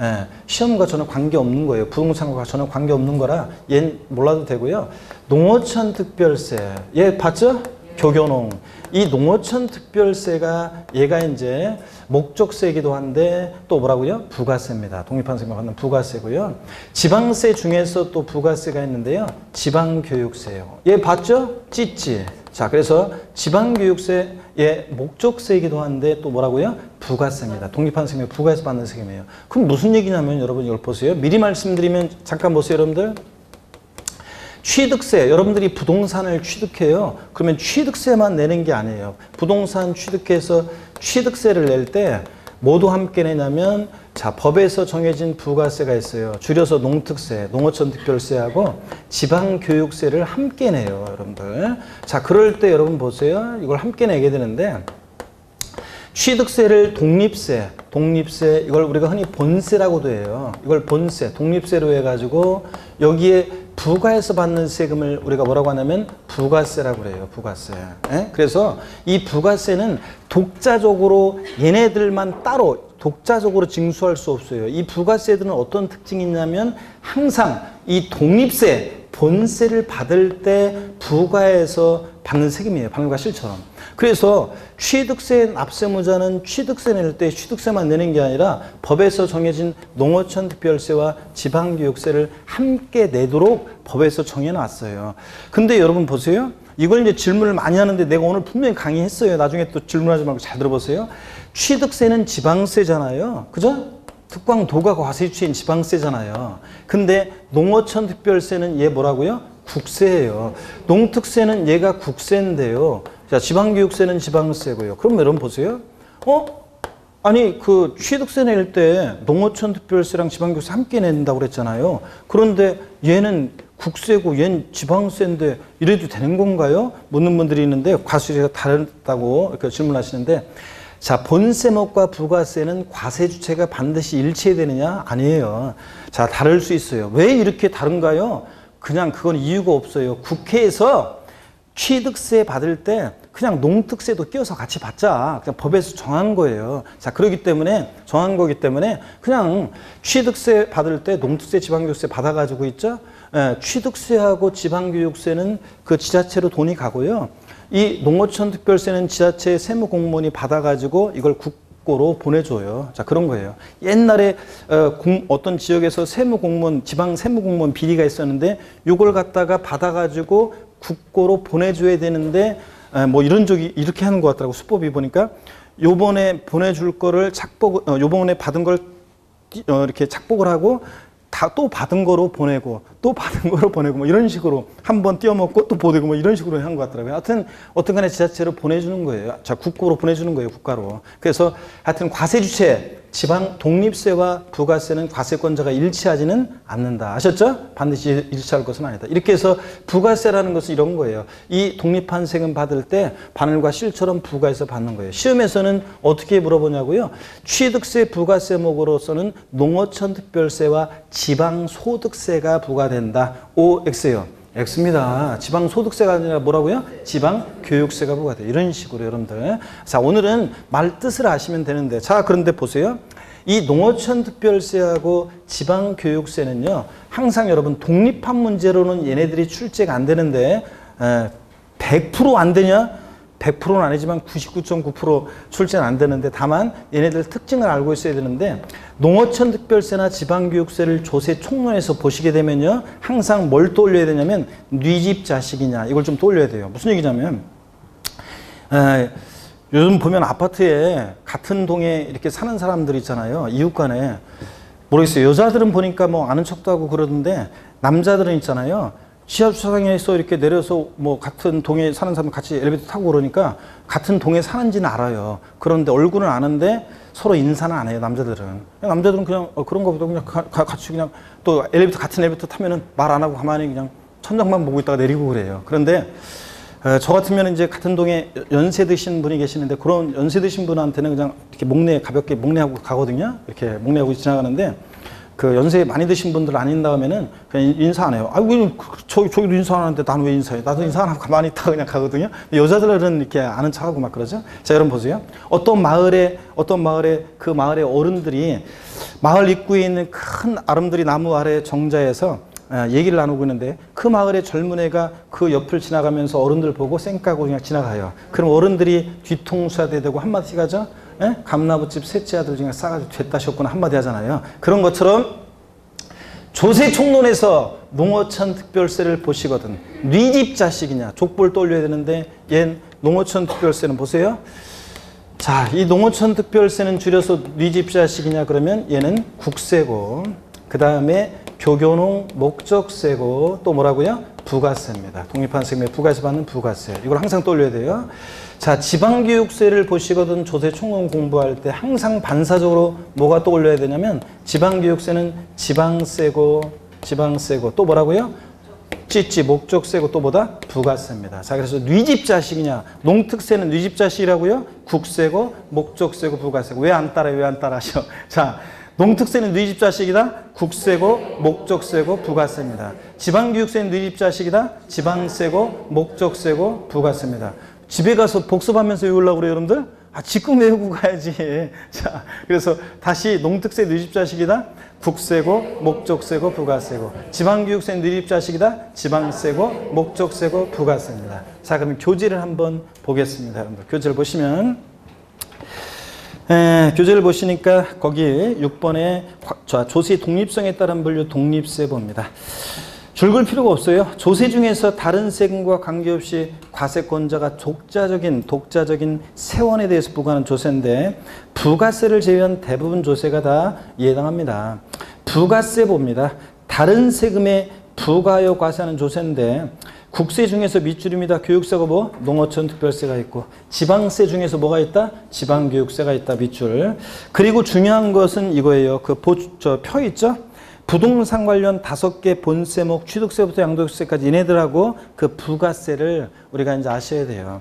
예, 시험과 전혀 관계 없는 거예요. 부동산과 전혀 관계 없는 거라 얘 몰라도 되고요. 농어촌 특별세 얘 봤죠? 교교농 이 농어촌 특별세가 얘가 이제 목적세이기도 한데 또 뭐라고요? 부가세입니다. 독립한 세금 받는 부가세고요. 지방세 중에서 또 부가세가 있는데요. 지방교육세요. 얘 봤죠? 찌찌. 자, 그래서 지방교육세의 목적세이기도 한데 또 뭐라고요? 부가세입니다. 독립한 세금이 부가에서 받는 세금이에요. 그럼 무슨 얘기냐면 여러분 이걸 보세요. 미리 말씀드리면 잠깐 보세요, 여러분들. 취득세, 여러분들이 부동산을 취득해요. 그러면 취득세만 내는 게 아니에요. 부동산 취득해서 취득세를 낼 때 모두 함께 내냐면 자 법에서 정해진 부가세가 있어요. 줄여서 농특세, 농어촌 특별세하고 지방교육세를 함께 내요, 여러분들. 자 그럴 때 여러분 보세요. 이걸 함께 내게 되는데 취득세를 독립세, 독립세 이걸 우리가 흔히 본세라고도 해요. 이걸 본세, 독립세로 해가지고 여기에 부가에서 받는 세금을 우리가 뭐라고 하냐면 부가세라고 그래요. 부가세. 예? 그래서 이 부가세는 독자적으로 얘네들만 따로 독자적으로 징수할 수 없어요. 이 부가세들은 어떤 특징이 있냐면 항상 이 독립세, 본세를 받을 때 부가에서 받는 세금이에요. 방금과 실처럼. 그래서 취득세 납세무자는 취득세 낼 때 취득세만 내는 게 아니라 법에서 정해진 농어촌 특별세와 지방교육세를 함께 내도록 법에서 정해놨어요. 근데 여러분 보세요. 이걸 이제 질문을 많이 하는데 내가 오늘 분명히 강의했어요. 나중에 또 질문하지 말고 잘 들어보세요. 취득세는 지방세잖아요. 그죠? 특광도가 과세주체인 지방세잖아요. 근데 농어촌 특별세는 얘 뭐라고요? 국세예요. 농특세는 얘가 국세인데요. 자, 지방교육세는 지방세고요. 그럼 여러분 보세요. 어? 아니 그 취득세 낼 때 농어촌 특별세랑 지방교육세 함께 낸다고 그랬잖아요. 그런데 얘는 국세고 얘는 지방세인데 이래도 되는 건가요? 묻는 분들이 있는데 과세가 다르다고 이렇게 질문하시는데 자, 본세목과 부가세는 과세 주체가 반드시 일치되느냐? 아니에요. 자, 다를 수 있어요. 왜 이렇게 다른가요? 그냥 그건 이유가 없어요. 국회에서 취득세 받을 때 그냥 농특세도 끼워서 같이 받자. 그냥 법에서 정한 거예요. 자, 그렇기 때문에 정한 거기 때문에 그냥 취득세 받을 때 농특세, 지방교육세 받아가지고 있죠. 예, 취득세하고 지방교육세는 그 지자체로 돈이 가고요. 이 농어촌 특별세는 지자체 세무 공무원이 받아가지고 이걸 국고로 보내줘요. 자 그런 거예요. 옛날에 어, 공, 어떤 지역에서 세무 공무원, 지방 세무 공무원 비리가 있었는데 이걸 갖다가 받아가지고 국고로 보내줘야 되는데 에, 뭐 이런 적이 이렇게 하는 것 같더라고 수법이 보니까 요번에 보내줄 거를 착복, 어, 요번에 받은 걸 어, 이렇게 착복을 하고 다 또 받은 거로 보내고 또 받은 거로 보내고 뭐 이런 식으로 한 번 띄어먹고 또 보내고 뭐 이런 식으로 한 것 같더라고요. 하여튼 어떤 간에 지자체로 보내주는 거예요. 자, 국고로 보내주는 거예요. 국가로. 그래서 하여튼 과세 주체 지방 독립세와 부가세는 과세권자가 일치하지는 않는다. 아셨죠? 반드시 일치할 것은 아니다. 이렇게 해서 부가세라는 것은 이런 거예요. 이 독립한 세금 받을 때 바늘과 실처럼 부가해서 받는 거예요. 시험에서는 어떻게 물어보냐고요. 취득세 부가세목으로서는 농어촌 특별세와 지방소득세가 부과된다. OX요. X입니다. 지방 소득세가 아니라 뭐라고요? 지방 교육세가 부과돼. 이런 식으로 여러분들. 자, 오늘은 말 뜻을 아시면 되는데. 자, 그런데 보세요. 이 농어촌 특별세하고 지방 교육세는요. 항상 여러분 독립한 문제로는 얘네들이 출제가 안 되는데 에, 100%안 되냐? 100%는 아니지만 99.9% 출제는 안 되는데 다만 얘네들 특징을 알고 있어야 되는데 농어촌 특별세나 지방교육세를 조세 총론에서 보시게 되면요. 항상 뭘 떠올려야 되냐면 뉘집 자식이냐. 이걸 좀 떠올려야 돼요. 무슨 얘기냐면 에, 요즘 보면 아파트에 같은 동에 이렇게 사는 사람들 있잖아요. 이웃 간에. 모르겠어요. 여자들은 보니까 뭐 아는 척도 하고 그러던데 남자들은 있잖아요 지하 주차장에서 이렇게 내려서 뭐 같은 동에 사는 사람 같이 엘리베이터 타고 그러니까 같은 동에 사는지는 알아요. 그런데 얼굴은 아는데 서로 인사는 안 해요. 남자들은 남자들은 그냥 어, 그런 거보다 그냥 가, 가- 같이 그냥 또 엘리베이터 같은 엘리베이터 타면은 말 안 하고 가만히 그냥 천장만 보고 있다가 내리고 그래요. 그런데 어, 저 같으면 이제 같은 동에 연세 드신 분이 계시는데 그런 연세 드신 분한테는 그냥 이렇게 목내 가볍게 목내하고 가거든요. 이렇게 목내하고 지나가는데 그 연세 많이 드신 분들 아닌 다음에는 그냥 인- 인사 안 해요. 아이고 저기 저기도 인사 안 하는데 나는 왜 인사해? 나도 인사 안 하고 [LAUGHS] 가만히 있다 그냥 가거든요. 여자들은 이렇게 아는 척하고 막 그러죠. 자 여러분 보세요. 어떤 마을에 어떤 마을에 그 마을의 어른들이 마을 입구에 있는 큰 아름드리 나무 아래 정자에서 아, 얘기를 나누고 있는데 그 마을의 젊은 애가 그 옆을 지나가면서 어른들 보고 쌩까고 그냥 지나가요. 그럼 어른들이 뒤통수에 대고 한마디씩 하죠. 예? 감나무집 셋째 아들 중에 싸가지고 됐다 셨구나 한마디 하잖아요. 그런 것처럼 조세 총론에서 농어촌 특별세를 보시거든 뉘집 자식이냐 족볼 떠올려야 되는데 얜 농어촌 특별세는 보세요. 자, 이 농어촌 특별세는 줄여서 뉘집 자식이냐 그러면 얘는 국세고 그 다음에 교교농 목적세고 또 뭐라고요? 부가세입니다. 독립한 세금에 부가세 받는 부가세. 이걸 항상 떠올려야 돼요. 자, 지방교육세를 보시거든 조세 총론 공부할 때 항상 반사적으로 뭐가 떠올려야 되냐면 지방교육세는 지방세고 지방세고 또 뭐라고요? 찌찌 목적세고 또 뭐다? 부가세입니다. 자 그래서 뉘집 자식이냐 농특세는 뉘집 자식이라고요? 국세고 목적세고 부가세고 왜 안 따라 왜 안 따라 하셔? [LAUGHS] 자 농특세는 뉘집 자식이다. 국세고 목적세고 부가세입니다. 지방교육세는 뉘집 자식이다. 지방세고 목적세고 부가세입니다. 집에 가서 복습하면서 외우려고 그래요 여러분들? 아, 지금 외우고 가야지. [LAUGHS] 자, 그래서 다시 농특세 뉘집 자식이다. 국세고, 목적세고, 부가세고. 지방교육세 뉘집 자식이다. 지방세고, 목적세고, 부가세입니다. 자, 그러면 교재를 한번 보겠습니다. 여러분들. 교재를 보시면, 에, 교재를 보시니까 거기 6번에 조세 독립성에 따른 분류 독립세 봅니다. 줄글 필요가 없어요. 조세 중에서 다른 세금과 관계없이 과세권자가 독자적인 독자적인 세원에 대해서 부과하는 조세인데 부가세를 제외한 대부분 조세가 다 이해당합니다. 부가세 봅니다. 다른 세금에 부가하여 과세하는 조세인데 국세 중에서 밑줄입니다. 교육세가 뭐? 농어촌 특별세가 있고 지방세 중에서 뭐가 있다? 지방교육세가 있다. 밑줄. 그리고 중요한 것은 이거예요. 그저 있죠? 부동산 관련 다섯 개 본세목 취득세부터 양도세까지 얘네들하고 그 부가세를 우리가 이제 아셔야 돼요.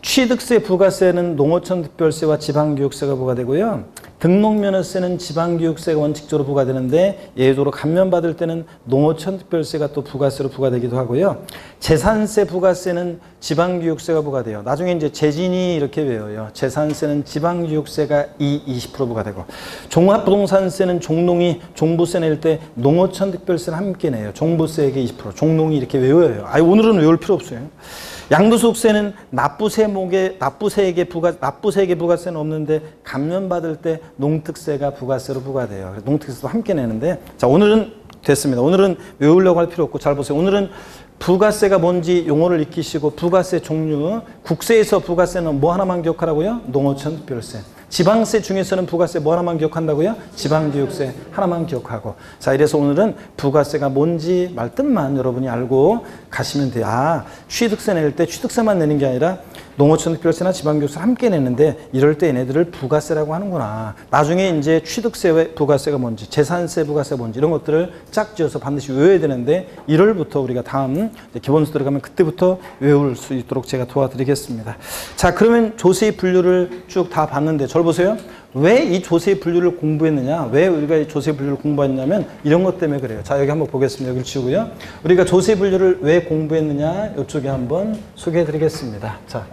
취득세 부가세는 농어촌 특별세와 지방교육세가 부과되고요. 등록면허세는 지방교육세가 원칙적으로 부과되는데 예외적으로 감면받을 때는 농어촌 특별세가 또 부가세로 부과되기도 하고요. 재산세 부가세는 지방교육세가 부과돼요. 나중에 이제 재진이 이렇게 외워요. 재산세는 지방교육세가 2, 20% 부과되고 종합부동산세는 종농이 종부세 낼 때 농어촌 특별세는 함께 내요. 종부세에게 20%, 종농이 이렇게 외워요. 아 오늘은 외울 필요 없어요. 양도소득세는 납부세목에 납부세에게 부가 납부세에게 부가세는 없는데 감면받을 때 농특세가 부가세로 부과돼요. 농특세도 함께 내는데 자 오늘은 됐습니다. 오늘은 외우려고 할 필요 없고 잘 보세요. 오늘은 부가세가 뭔지 용어를 익히시고 부가세 종류 국세에서 부가세는 뭐 하나만 기억하라고요? 농어촌 특별세. 지방세 중에서는 부가세 뭐 하나만 기억한다고요? 지방교육세 하나만 기억하고 자 이래서 오늘은 부가세가 뭔지 말뜻만 여러분이 알고 가시면 돼요 아 취득세 낼 때 취득세만 내는 게 아니라 농어촌 특별세나 지방교육세 함께 내는데 이럴 때 얘네들을 부가세라고 하는구나 나중에 이제 취득세 부가세가 뭔지 재산세 부가세 뭔지 이런 것들을 짝지어서 반드시 외워야 되는데 1월부터 우리가 다음 기본수 들어가면 그때부터 외울 수 있도록 제가 도와드리겠습니다 자 그러면 조세의 분류를 쭉 다 봤는데 절 보세요. 왜 이 조세 분류를 공부했느냐? 왜 우리가 이 조세 분류를 공부했냐면 이런 것 때문에 그래요. 자, 여기 한번 보겠습니다. 여기를 치우고요. 우리가 조세 분류를 왜 공부했느냐? 이쪽에 한번 소개해 드리겠습니다. 자,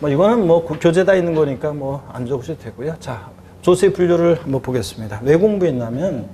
뭐 이거는 뭐 교재 다 있는 거니까 뭐 안 적으셔도 되고요. 자, 조세 분류를 한번 보겠습니다. 왜 공부했냐면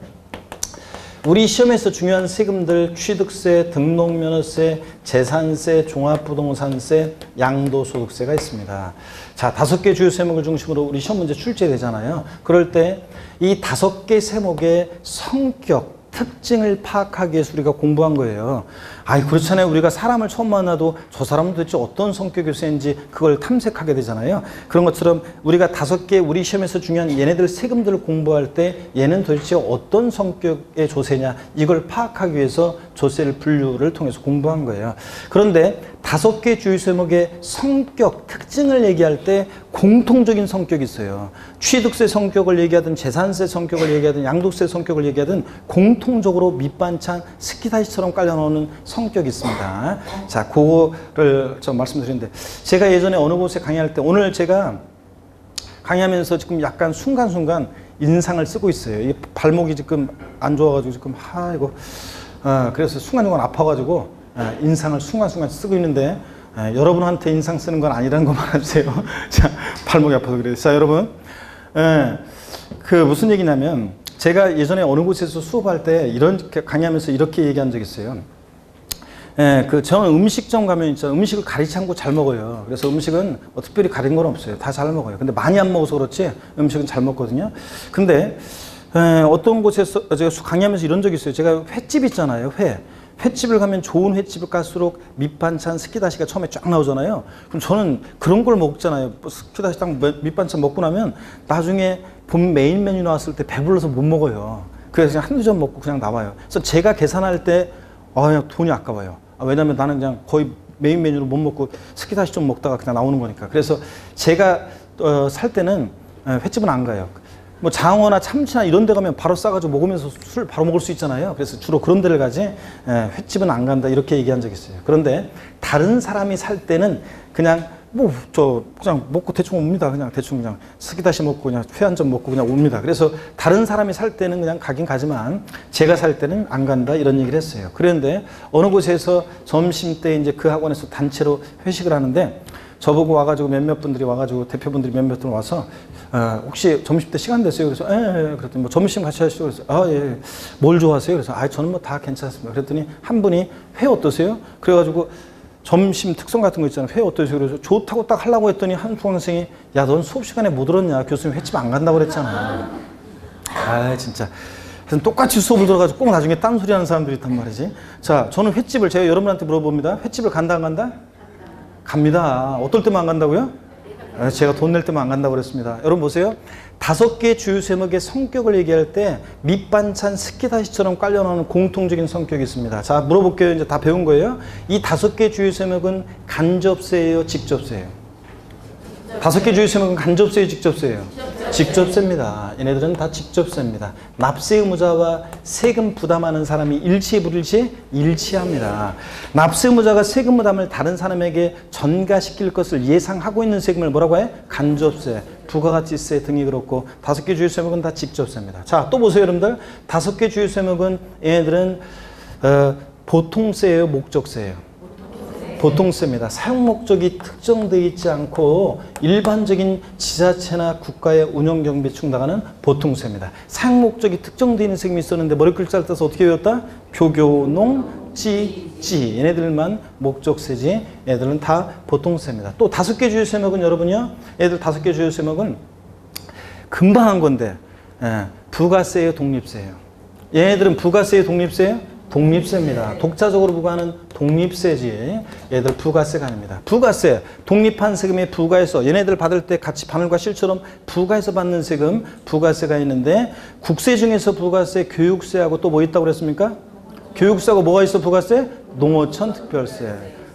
우리 시험에서 중요한 세금들 취득세, 등록면허세, 재산세, 종합부동산세, 양도소득세가 있습니다. 자, 다섯 개 주요 세목을 중심으로 우리 시험 문제 출제되잖아요. 그럴 때 이 다섯 개 세목의 성격, 특징을 파악하기 위해서 우리가 공부한 거예요. 아이 그렇잖아요. 우리가 사람을 처음 만나도 저 사람은 도대체 어떤 성격의 쇠인지 그걸 탐색하게 되잖아요. 그런 것처럼 우리가 다섯 개 우리 시험에서 중요한 얘네들 세금들을 공부할 때 얘는 도대체 어떤 성격의 조세냐 이걸 파악하기 위해서 조세를 분류를 통해서 공부한 거예요. 그런데 다섯 개 주요 세목의 성격 특징을 얘기할 때 공통적인 성격이 있어요. 취득세 성격을 얘기하든 재산세 성격을 얘기하든 양도세 성격을 얘기하든 공통적으로 밑반찬 스키다시처럼 깔려 나오는 성격이 있습니다. 자, 그거를 좀 말씀드리는데 제가 예전에 어느 곳에 강의할 때 오늘 제가 강의하면서 지금 약간 순간순간 인상을 쓰고 있어요. 이 발목이 지금 안 좋아가지고 지금 아이고 어, 그래서 순간순간 아파가지고 어, 인상을 순간순간 쓰고 있는데 어, 여러분한테 인상 쓰는 건 아니라는 거 말아주세요. [LAUGHS] 자 발목이 아파서 그래요. 자 여러분 예, 그 무슨 얘기냐면 제가 예전에 어느 곳에서 수업할 때 이런 강의하면서 이렇게 얘기한 적이 있어요. 예, 그 저는 음식점 가면 있죠. 음식을 가리지 않고 잘 먹어요. 그래서 음식은 뭐 특별히 가린 건 없어요. 다 잘 먹어요. 근데 많이 안 먹어서 그렇지 음식은 잘 먹거든요. 근데 예, 어떤 곳에서 제가 강의하면서 이런 적이 있어요. 제가 횟집 있잖아요. 회. 횟집을 가면 좋은 횟집을 갈수록 밑반찬 스키다시가 처음에 쫙 나오잖아요. 그럼 저는 그런 걸 먹잖아요. 뭐 스키다시 딱 밑반찬 먹고 나면 나중에 본 메인 메뉴 나왔을 때 배불러서 못 먹어요. 그래서 그냥 한두 점 먹고 그냥 나와요. 그래서 제가 계산할 때 아, 돈이 아까워요. 아, 왜냐면 나는 그냥 거의 메인 메뉴로 못 먹고 스키다시 좀 먹다가 그냥 나오는 거니까. 그래서 제가 어, 살 때는 횟집은 안 가요. 뭐 장어나 참치나 이런 데 가면 바로 싸가지고 먹으면서 술 바로 먹을 수 있잖아요. 그래서 주로 그런 데를 가지 횟집은 안 간다 이렇게 얘기한 적이 있어요. 그런데 다른 사람이 살 때는 그냥 뭐 저 그냥 먹고 대충 옵니다. 그냥 대충 그냥 스키다시 먹고 그냥 회 한 점 먹고 그냥 옵니다. 그래서 다른 사람이 살 때는 그냥 가긴 가지만 제가 살 때는 안 간다 이런 얘기를 했어요. 그런데 어느 곳에서 점심 때 이제 그 학원에서 단체로 회식을 하는데 저보고 와가지고 몇몇 분들이 와가지고 대표분들이 몇몇 분 와서 어, 혹시 점심 때 시간 됐어요? 그래서 예, 예. 그랬더니 뭐 점심 같이 하시죠? 그래서 아 예. 뭘 좋아하세요? 그래서 아 저는 뭐 다 괜찮습니다. 그랬더니 한 분이 회 어떠세요? 그래가지고 점심 특성 같은 거 있잖아요. 회 어떠세요? 그래서 좋다고 딱 하려고 했더니 한 수강생이 야, 넌 수업 시간에 못 들었냐? 교수님 횟집 안 간다고 그랬잖아. 아, 진짜. 그래서 똑같이 수업을 들어가지고 꼭 나중에 딴소리 하는 사람들이 있단 말이지. 자, 저는 횟집을 제가 여러분한테 물어봅니다. 횟집을 간다 안 간다? 갑니다. 어떨 때만 안 간다고요? 아, 제가 돈 낼 때만 안 간다고 그랬습니다. 여러분 보세요. 다섯 개 주요 세목의 성격을 얘기할 때 밑반찬 스키다시처럼 깔려 나오는 공통적인 성격이 있습니다. 자, 물어볼게요. 이제 다 배운 거예요. 이 다섯 개 주요 세목은 간접세예요, 직접세예요? 다섯 개 주요 세목은 간접세예요, 직접세예요? 직접세입니다. 얘네들은 다 직접세입니다. 납세 의무자와 세금 부담하는 사람이 일치해 불일치? 일치합니다. 납세 의무자가 세금 부담을 다른 사람에게 전가시킬 것을 예상하고 있는 세금을 뭐라고 해? 간접세, 부가가치세 등이 그렇고 다섯 개 주요 세목은 다 직접세입니다. 자, 또 보세요, 여러분들. 다섯 개 주요 세목은 얘네들은 어, 보통세예요, 목적세예요? 보통세입니다. 사용 목적이 특정되어 있지 않고 일반적인 지자체나 국가의 운영 경비에 충당하는 보통세입니다. 사용 목적이 특정되어 있는 세금이 있었는데 머리 글자를 따서 어떻게 외웠다? 교교농, 찌, 찌 얘네들만 목적세지 얘들은 다 보통세입니다. 또 다섯 개 주요 세목은 여러분요. 얘들 다섯 개 주요 세목은 금방 한 건데 예, 부가세예요, 독립세예요. 얘네들은 부가세예요, 독립세예요? 독립세입니다. 독자적으로 부과하는 독립세지. 얘들 부가세가 아닙니다. 부가세, 독립한 세금에 부과해서 얘네들 받을 때 같이 바늘과 실처럼 부과해서 받는 세금, 부가세가 있는데 국세 중에서 부가세, 교육세하고 또 뭐 있다고 그랬습니까? 교육세하고 뭐가 있어 부가세? 농어촌 특별세.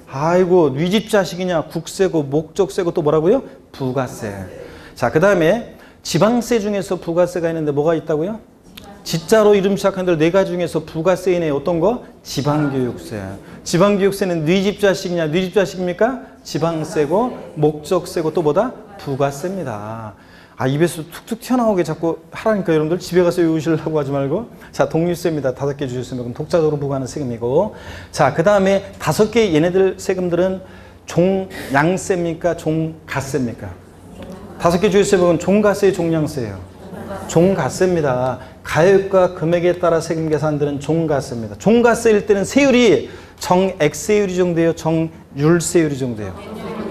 아이고 뉘집 자식이냐 국세고 목적세고 또 뭐라고요? 부가세. 자, 그 다음에 지방세 중에서 부가세가 있는데 뭐가 있다고요? 지자로 이름 시작한 데네 가지 중에서 부가 세인의 어떤 거? 지방교육세. 지방교육세는 뉘집 자식이냐? 뉘집 자식입니까? 지방세고 목적세고 또 뭐다? 부가세입니다. 아 입에서 툭툭 튀어나오게 자꾸 하라니까 여러분들 집에 가서 외우시려고 하지 말고 자 독립세입니다. 다섯 개 주셨으면 독자적으로 부과하는 세금이고 자그 다음에 다섯 개 얘네들 세금들은 종양세입니까? 종가세입니까? 다섯 개 주셨으면 종가세 종량세예요. 종가세입니다. 가액과 금액에 따라 세금 계산되는 종가세입니다. 종가세일 때는 세율이 정액세율이 정도예요? 정율세율이 정도예요?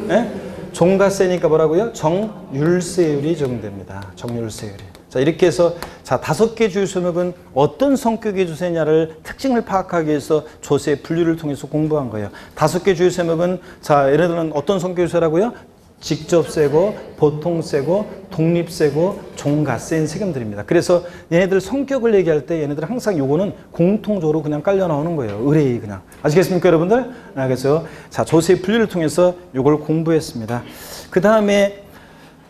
네? 종가세니까 뭐라고요? 정율세율이 정도입니다. 정율세율이. 자, 이렇게 해서 자, 다섯 개 주요 제목은 어떤 성격의 주제냐를 특징을 파악하기 위해서 조세의 분류를 통해서 공부한 거예요. 다섯 개 주요 제목은 자, 예를 들면 어떤 성격의 주제라고요? 직접 세고 보통 세고 독립 세고 종가 센 세금들입니다. 그래서 얘네들 성격을 얘기할 때 얘네들 항상 요거는 공통적으로 그냥 깔려 나오는 거예요. 의뢰이 그냥. 아시겠습니까, 여러분들? 아, 그래서 자, 조세의 분류를 통해서 요걸 공부했습니다. 그 다음에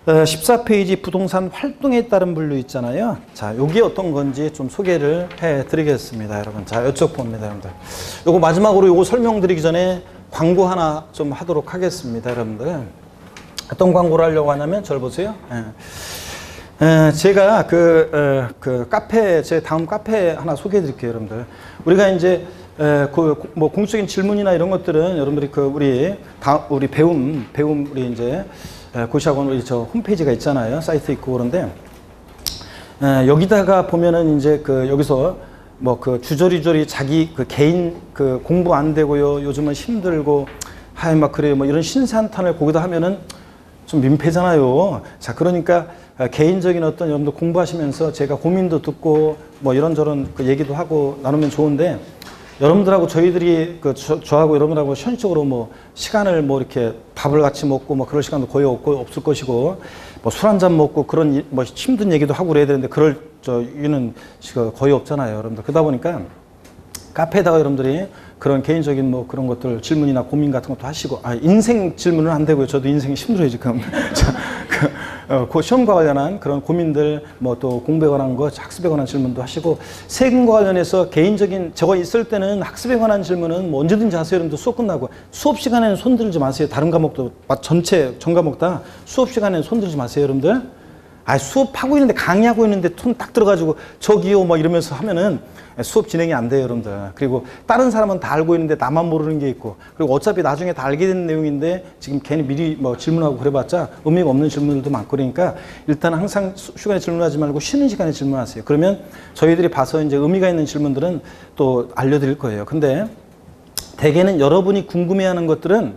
어, 14페이지 부동산 활동에 따른 분류 있잖아요. 자, 요게 어떤 건지 좀 소개를 해 드리겠습니다, 여러분. 자, 이쪽 봅니다, 여러분들. 요거 마지막으로 요거 설명드리기 전에 광고 하나 좀 하도록 하겠습니다, 여러분들. 어떤 광고를 하려고 하냐면 저를 보세요. 예. 에, 제가 그, 에, 그 카페, 제 다음 카페 하나 소개해 드릴게요, 여러분들. 우리가 이제 에, 그, 뭐 공적인 질문이나 이런 것들은 여러분들이 그 우리 다, 우리 배움, 배움 우리 이제 에, 고시학원 우리 저 홈페이지가 있잖아요. 사이트 있고 그런데 에, 여기다가 보면은 이제 그 여기서 뭐 그 주저리저리 자기 그 개인 그 공부 안 되고요. 요즘은 힘들고 하이 막 그래요. 뭐 이런 신산탄을 거기다 하면은 좀 민폐잖아요. 자, 그러니까 어, 개인적인 어떤 여러분들 공부하시면서 제가 고민도 듣고 뭐 이런저런 그 얘기도 하고 나누면 좋은데 여러분들하고 저희들이 그 저, 저하고 여러분하고 현실적으로 뭐 시간을 뭐 이렇게 밥을 같이 먹고 뭐 그럴 시간도 거의 없고 없을 것이고 뭐 술 한 잔 먹고 그런 이- 뭐 힘든 얘기도 하고 그래야 되는데 그럴 저 이유는 시가 거의 없잖아요, 여러분들. 그러다 보니까 카페에다가 여러분들이 그런 개인적인 뭐 그런 것들 질문이나 고민 같은 것도 하시고 아 인생 질문은 안 되고요. 저도 인생이 힘들어요 지금. [LAUGHS] 자, 그, 어, 그 시험과 관련한 그런 고민들 뭐 또 공부에 관한 거 학습에 관한 질문도 하시고 세금과 관련해서 개인적인 저거 있을 때는 학습에 관한 질문은 뭐 언제든지 하세요. 여러분들 수업 끝나고 수업 시간에는 손 들지 마세요. 다른 과목도 막 전체 전 과목 다 수업 시간에는 손 들지 마세요, 여러분들. 아 수업하고 있는데 강의하고 있는데 톤딱 들어가지고 저기요 뭐 이러면서 하면은 수업 진행이 안 돼요 여러분들. 그리고 다른 사람은 다 알고 있는데 나만 모르는 게 있고. 그리고 어차피 나중에 다 알게 된 내용인데 지금 괜히 미리 뭐 질문하고 그래봤자 의미가 없는 질문들도 많고 그러니까 일단 항상 수- 시간에 질문하지 말고 쉬는 시간에 질문하세요. 그러면 저희들이 봐서 이제 의미가 있는 질문들은 또 알려드릴 거예요. 근데 대개는 여러분이 궁금해하는 것들은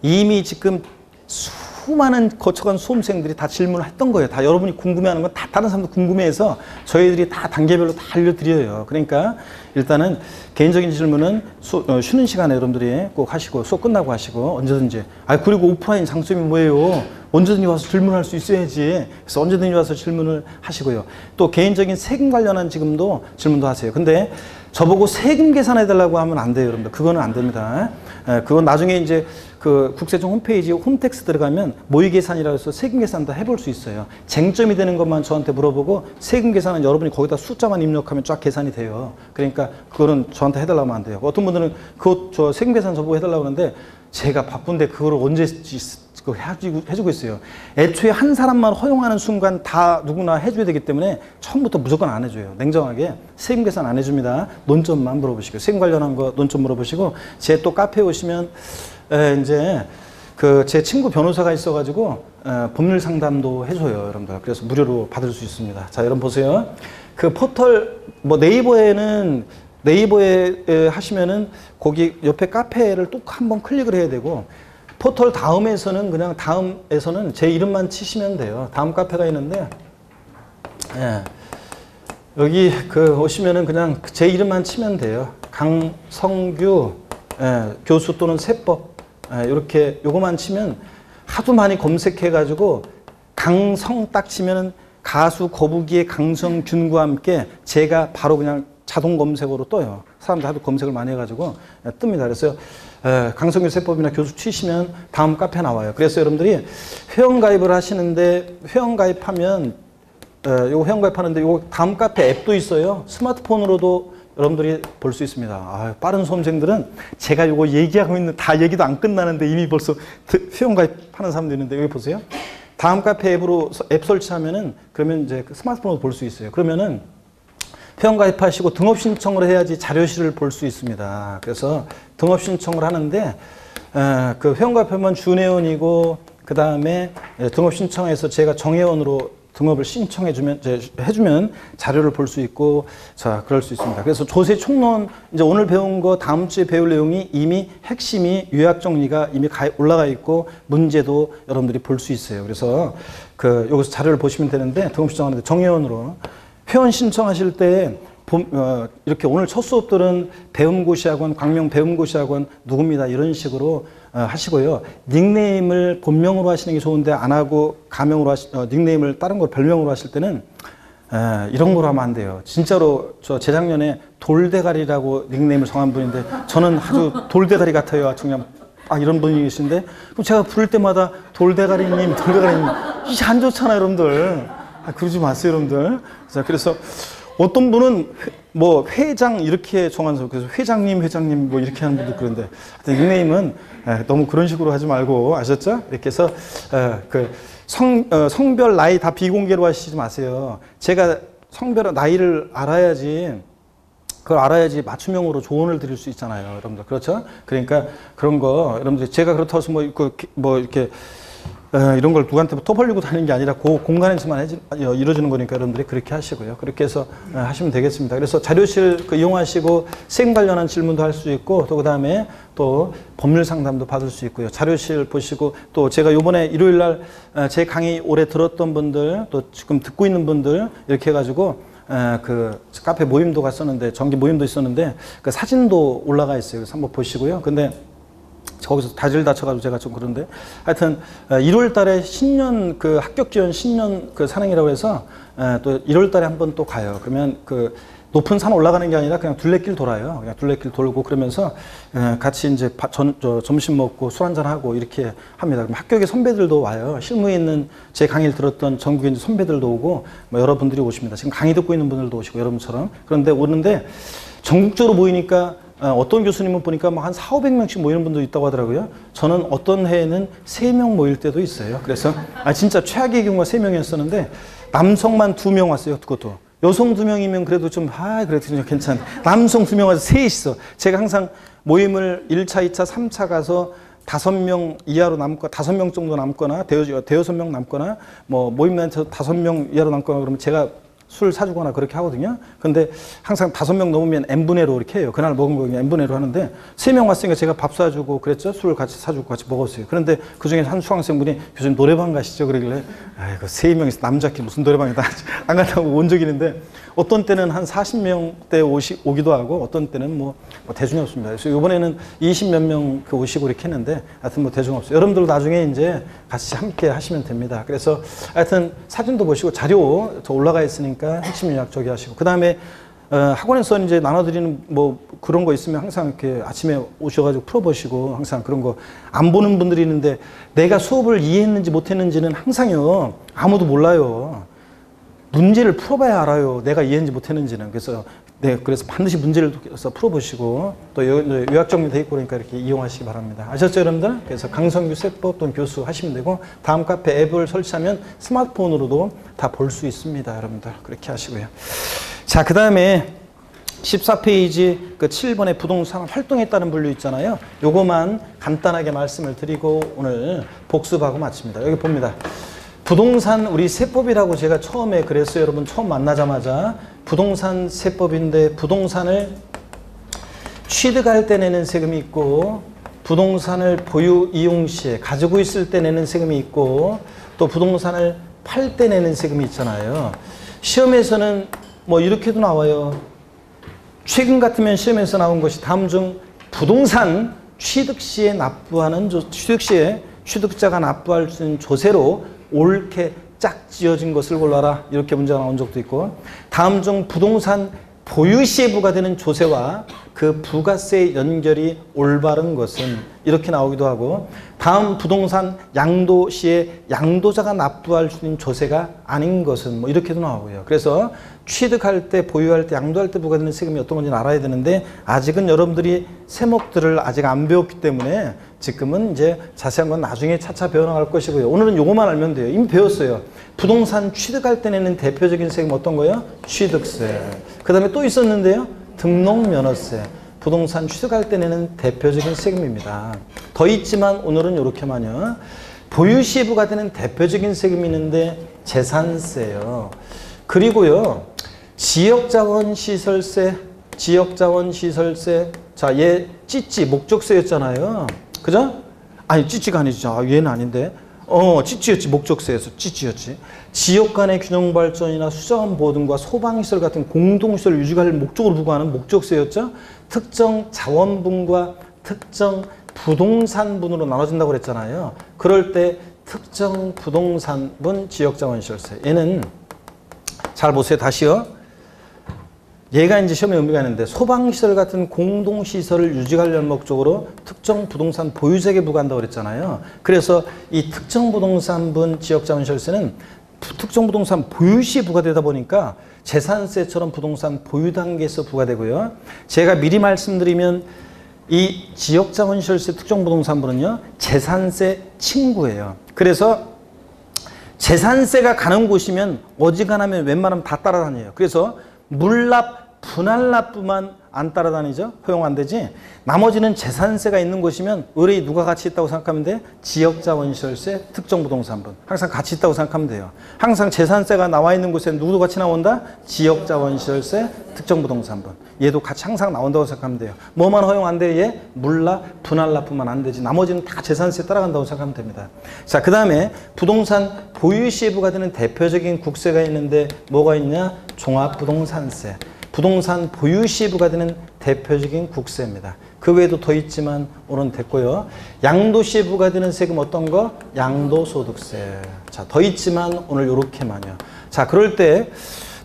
이미 지금 수 많은 거쳐간 수험생들이 다 질문을 했던 거예요. 다 여러분이 궁금해하는 건 다 다른 사람도 궁금해해서 저희들이 다 단계별로 다 알려드려요. 그러니까 일단은 개인적인 질문은 수, 어, 쉬는 시간에 여러분들이 꼭 하시고 수업 끝나고 하시고 언제든지. 아 그리고 오프라인 장점이 뭐예요? 언제든지 와서 질문할 수 있어야지. 그래서 언제든지 와서 질문을 하시고요. 또 개인적인 세금 관련한 지금도 질문도 하세요. 근데 저보고 세금 계산해 달라고 하면 안 돼요, 여러분들. 그거는 안 됩니다. 에, 그건 나중에 이제 그 국세청 홈페이지 홈택스 들어가면 모의 계산이라고 해서 세금 계산 다 해볼 수 있어요. 쟁점이 되는 것만 저한테 물어보고 세금 계산은 여러분이 거기다 숫자만 입력하면 쫙 계산이 돼요. 그러니까 그거는 저한테 해달라고 하면 안 돼요. 어떤 분들은 그거 저 세금 계산 저보고 해달라고 하는데 제가 바쁜데 그거를 언제 그거 해주고, 해주고 있어요. 애초에 한 사람만 허용하는 순간 다 누구나 해줘야 되기 때문에 처음부터 무조건 안 해줘요. 냉정하게 세금 계산 안 해줍니다. 논점만 물어보시고 세금 관련한 거 논점 물어보시고 제 또 카페에 오시면 에, 이제 그 제 친구 변호사가 있어가지고 에, 법률 상담도 해줘요, 여러분들. 그래서 무료로 받을 수 있습니다. 자, 여러분 보세요. 그 포털 뭐 네이버에는 네이버에 에, 하시면은 거기 옆에 카페를 또 한번 클릭을 해야 되고 포털 다음에서는 그냥 다음에서는 제 이름만 치시면 돼요. 다음 카페가 있는데 예. 여기 그 오시면은 그냥 제 이름만 치면 돼요. 강성규 예, 교수 또는 세법 예, 이렇게 요거만 치면 하도 많이 검색해가지고 강성 딱 치면은 가수 거북이의 강성균과 함께 제가 바로 그냥 자동 검색어로 떠요. 사람들 하도 검색을 많이 해가지고 예, 뜹니다. 그래서 예, 강성규 세법이나 교수 치시면 다음 카페 나와요. 그래서 여러분들이 회원 가입을 하시는데 회원 가입하면 예, 요거 회원 가입하는데 요거 다음 카페 앱도 있어요. 스마트폰으로도 여러분들이 볼 수 있습니다. 아, 빠른 수험생들은 제가 요거 얘기하고 있는 다 얘기도 안 끝나는데 이미 벌써 드- 회원 가입하는 사람도 있는데 여기 보세요. 다음 카페 앱으로 서- 앱 설치하면은 그러면 이제 그 스마트폰으로 볼 수 있어요. 그러면은 회원 가입하시고 등업 신청을 해야지 자료실을 볼 수 있습니다. 그래서 등업 신청을 하는데 에, 그 회원 가입하면 준회원이고 그 다음에 등업 신청해서 제가 정회원으로 등업을 신청해주면 해주면 자료를 볼 수 있고 자 그럴 수 있습니다. 그래서 조세 총론 이제 오늘 배운 거 다음 주에 배울 내용이 이미 핵심이 요약 정리가 이미 가- 올라가 있고 문제도 여러분들이 볼 수 있어요. 그래서 그 여기서 자료를 보시면 되는데 등업 신청하는데 정회원으로 회원 신청하실 때 봄, 어, 이렇게 오늘 첫 수업들은 배움고시학원, 광명 배움고시학원 누굽니다. 이런 식으로 어, 하시고요. 닉네임을 본명으로 하시는 게 좋은데 안 하고 가명으로 하시, 어, 닉네임을 다른 걸 별명으로 하실 때는 에, 이런 걸로 하면 안 돼요. 진짜로 저 재작년에 돌대가리라고 닉네임을 정한 분인데 저는 아주 돌대가리 같아요. 그냥 아 이런 분이 계신데 그럼 제가 부를 때마다 돌대가리님, 돌대가리님 이게 안 좋잖아요, 여러분들. 아, 그러지 마세요, 여러분들. 자, 그래서 어떤 분은 회- 뭐 회장 이렇게 정한서 그래서 회장님, 회장님 뭐 이렇게 하는 분도 그런데 하여튼 닉네임은 에, 너무 그런 식으로 하지 말고 아셨죠? 이렇게 해서 에, 그 성, 어, 성별 나이 다 비공개로 하시지 마세요. 제가 성별 나이를 알아야지 그걸 알아야지 맞춤형으로 조언을 드릴 수 있잖아요, 여러분들. 그렇죠? 그러니까 그런 거, 여러분들 제가 그렇다고 해서 뭐, 그, 뭐 이렇게 어, 이런 걸 누구한테 떠벌리고 다니는 게 아니라 그 공간에서만 해지, 어, 이루어지는 거니까 여러분들이 그렇게 하시고요. 그렇게 해서 어, 하시면 되겠습니다. 그래서 자료실 그 이용하시고 생 관련한 질문도 할 수 있고 또 그다음에 또 법률 상담도 받을 수 있고요. 자료실 보시고 또 제가 요번에 일요일 날 제 강의 오래 들었던 분들 또 지금 듣고 있는 분들 이렇게 해 가지고 에, 그 카페 모임도 갔었는데 정기 모임도 있었는데 그 사진도 올라가 있어요. 그래서 한번 보시고요. 근데 거기서 다질 다쳐가지고 제가 좀 그런데 하여튼 1월 달에 신년 그 합격 지원 신년 그 산행이라고 해서 에, 또 1월 달에 한 번 또 가요. 그러면 그 높은 산 올라가는 게 아니라 그냥 둘레길 돌아요. 그냥 둘레길 돌고 그러면서 에, 같이 이제 바- 전, 저, 점심 먹고 술 한잔 하고 이렇게 합니다. 그럼 합격의 선배들도 와요. 실무에 있는 제 강의를 들었던 있는 선배들도 오고 뭐 여러분들이 오십니다. 지금 강의 듣고 있는 분들도 오시고 여러분처럼 그런데 오는데 전국적으로 모이니까 어, 어떤 교수님은 보니까 뭐한 4, 500명씩 모이는 분도 있다고 하더라고요. 저는 어떤 해에는 3명 모일 때도 있어요. 그래서 아 진짜 최악의 경우가 3명이었었는데 남성만 2명 왔어요. 그것도. 여성 2명이면 그래도 좀 아, 그래도 좀 괜찮아. 남성 2명 와서 셋이 있어. 제가 항상 모임을 1차, 2차, 3차 가서 다섯 명 이하로 남거 다섯 명 정도 남거나 대여 대여섯 명 남거나 뭐 모임한테 다섯 명 이하로 남거나 그러면 제가 술 사주거나 그렇게 하거든요. 근데 항상 다섯 명 넘으면 n분의로 이렇게 해요. 그날 먹은 거 그냥 n분의로 하는데 세 명 왔으니까 제가 밥 사주고 그랬죠. 술 같이 사주고 같이 먹었어요. 그런데 그 중에 한 수강생분이 교수님 노래방 가시죠. 그러길래 아이고 세 명이서 남자끼리 무슨 노래방이다 [LAUGHS] 안 간다고 온 적이 있는데 어떤 때는 한 40명대 오시, 오기도 하고 어떤 때는 뭐, 뭐 대중이 없습니다. 그래서 이번에는 20몇명그 오시고 이렇게 했는데 하여튼 뭐 대중 없어요. 여러분들 나중에 이제 같이 함께 하시면 됩니다. 그래서 하여튼 사진도 보시고 자료 저 올라가 있으니까 핵심 요약 저기 하시고 그 다음에 어, 학원에서 이제 나눠드리는 뭐 그런 거 있으면 항상 이렇게 아침에 오셔가지고 풀어보시고 항상 그런 거 안 보는 분들이 있는데 내가 수업을 이해했는지 못했는지는 항상요 아무도 몰라요. 문제를 풀어봐야 알아요. 내가 이해했는지 못했는지는. 그래서 네, 그래서 반드시 문제를 서 풀어보시고 또 요- 요약 정리돼 있고 그러니까 이렇게 이용하시기 바랍니다. 아셨죠, 여러분들? 그래서 강성규 세법 또는 교수 하시면 되고 다음 카페 앱을 설치하면 스마트폰으로도 다 볼 수 있습니다, 여러분들. 그렇게 하시고요. 자, 그 다음에 14페이지 그 7번에 부동산 활동했다는 분류 있잖아요. 요거만 간단하게 말씀을 드리고 오늘 복습하고 마칩니다. 여기 봅니다. 부동산 우리 세법이라고 제가 처음에 그랬어요. 여러분 처음 만나자마자 부동산 세법인데 부동산을 취득할 때 내는 세금이 있고 부동산을 보유 이용 시에 가지고 있을 때 내는 세금이 있고 또 부동산을 팔 때 내는 세금이 있잖아요. 시험에서는 뭐 이렇게도 나와요. 최근 같으면 시험에서 나온 것이 다음 중 부동산 취득 시에 납부하는 조, 취득 시에 취득자가 납부할 수 있는 조세로 옳게 짝 지어진 것을 골라라. 이렇게 문제가 나온 적도 있고. 다음 중 부동산 보유 시에 부과되는 조세와 그 부가세 연결이 올바른 것은 이렇게 나오기도 하고. 다음 부동산 양도 시에 양도자가 납부할 수 있는 조세가 아닌 것은 뭐 이렇게도 나오고요. 그래서 취득할 때 보유할 때 양도할 때 부과되는 세금이 어떤 건지 알아야 되는데 아직은 여러분들이 세목들을 아직 안 배웠기 때문에 지금은 이제 자세한 건 나중에 차차 배워나갈 것이고요. 오늘은 요것만 알면 돼요. 이미 배웠어요. 부동산 취득할 때 내는 대표적인 세금 어떤 거예요? 취득세. 그 다음에 또 있었는데요. 등록면허세. 부동산 취득할 때 내는 대표적인 세금입니다. 더 있지만 오늘은 이렇게만요. 보유 시에 부과되는 대표적인 세금이 있는데 재산세요. 그리고요. 지역자원시설세, 지역자원시설세. 자, 얘 찌찌 목적세였잖아요. 그죠? 아니, 찌찌가 아니죠. 아, 얘는 아닌데. 어, 찌찌였지. 목적세에서 찌찌였지. 지역 간의 균형 발전이나 수자원 보호 등과 소방시설 같은 공동시설을 유지할 목적으로 부과하는 목적세였죠. 특정 자원분과 특정 부동산분으로 나눠진다고 그랬잖아요. 그럴 때 특정 부동산분 지역자원시설세. 얘는 잘 보세요. 다시요. 얘가 이제 시험에 의미가 있는데 소방시설 같은 공동시설을 유지하려는 목적으로 특정 부동산 보유자에게 부과한다고 그랬잖아요. 그래서 이 특정 부동산분 지역자원시설세는 부- 특정 부동산 보유 시에 부과되다 보니까 재산세처럼 부동산 보유 단계에서 부과되고요. 제가 미리 말씀드리면 이 지역자원시설세 특정 부동산분은요. 재산세 친구예요. 그래서 재산세가 가는 곳이면 어지간하면 웬만하면 다 따라다녀요. 그래서 물납, 분할납부만 안 따라다니죠. 허용 안 되지. 나머지는 재산세가 있는 곳이면 의뢰이 누가 같이 있다고 생각하면 돼? 지역자원시설세, 특정부동산분. 항상 같이 있다고 생각하면 돼요. 항상 재산세가 나와 있는 곳에 누구도 같이 나온다? 지역자원시설세, 특정부동산분. 얘도 같이 항상 나온다고 생각하면 돼요. 뭐만 허용 안 돼? 얘 물납, 분할납부만 안 되지. 나머지는 다 재산세 따라간다고 생각하면 됩니다. 자, 그 다음에 부동산 보유 시에 부과되는 대표적인 국세가 있는데 뭐가 있냐? 종합부동산세. 부동산 보유 시에 부과되는 대표적인 국세입니다. 그 외에도 더 있지만 오늘 됐고요. 양도시에 부과되는 세금 어떤 거? 양도소득세. 자, 더 있지만 오늘 요렇게만요. 자, 그럴 때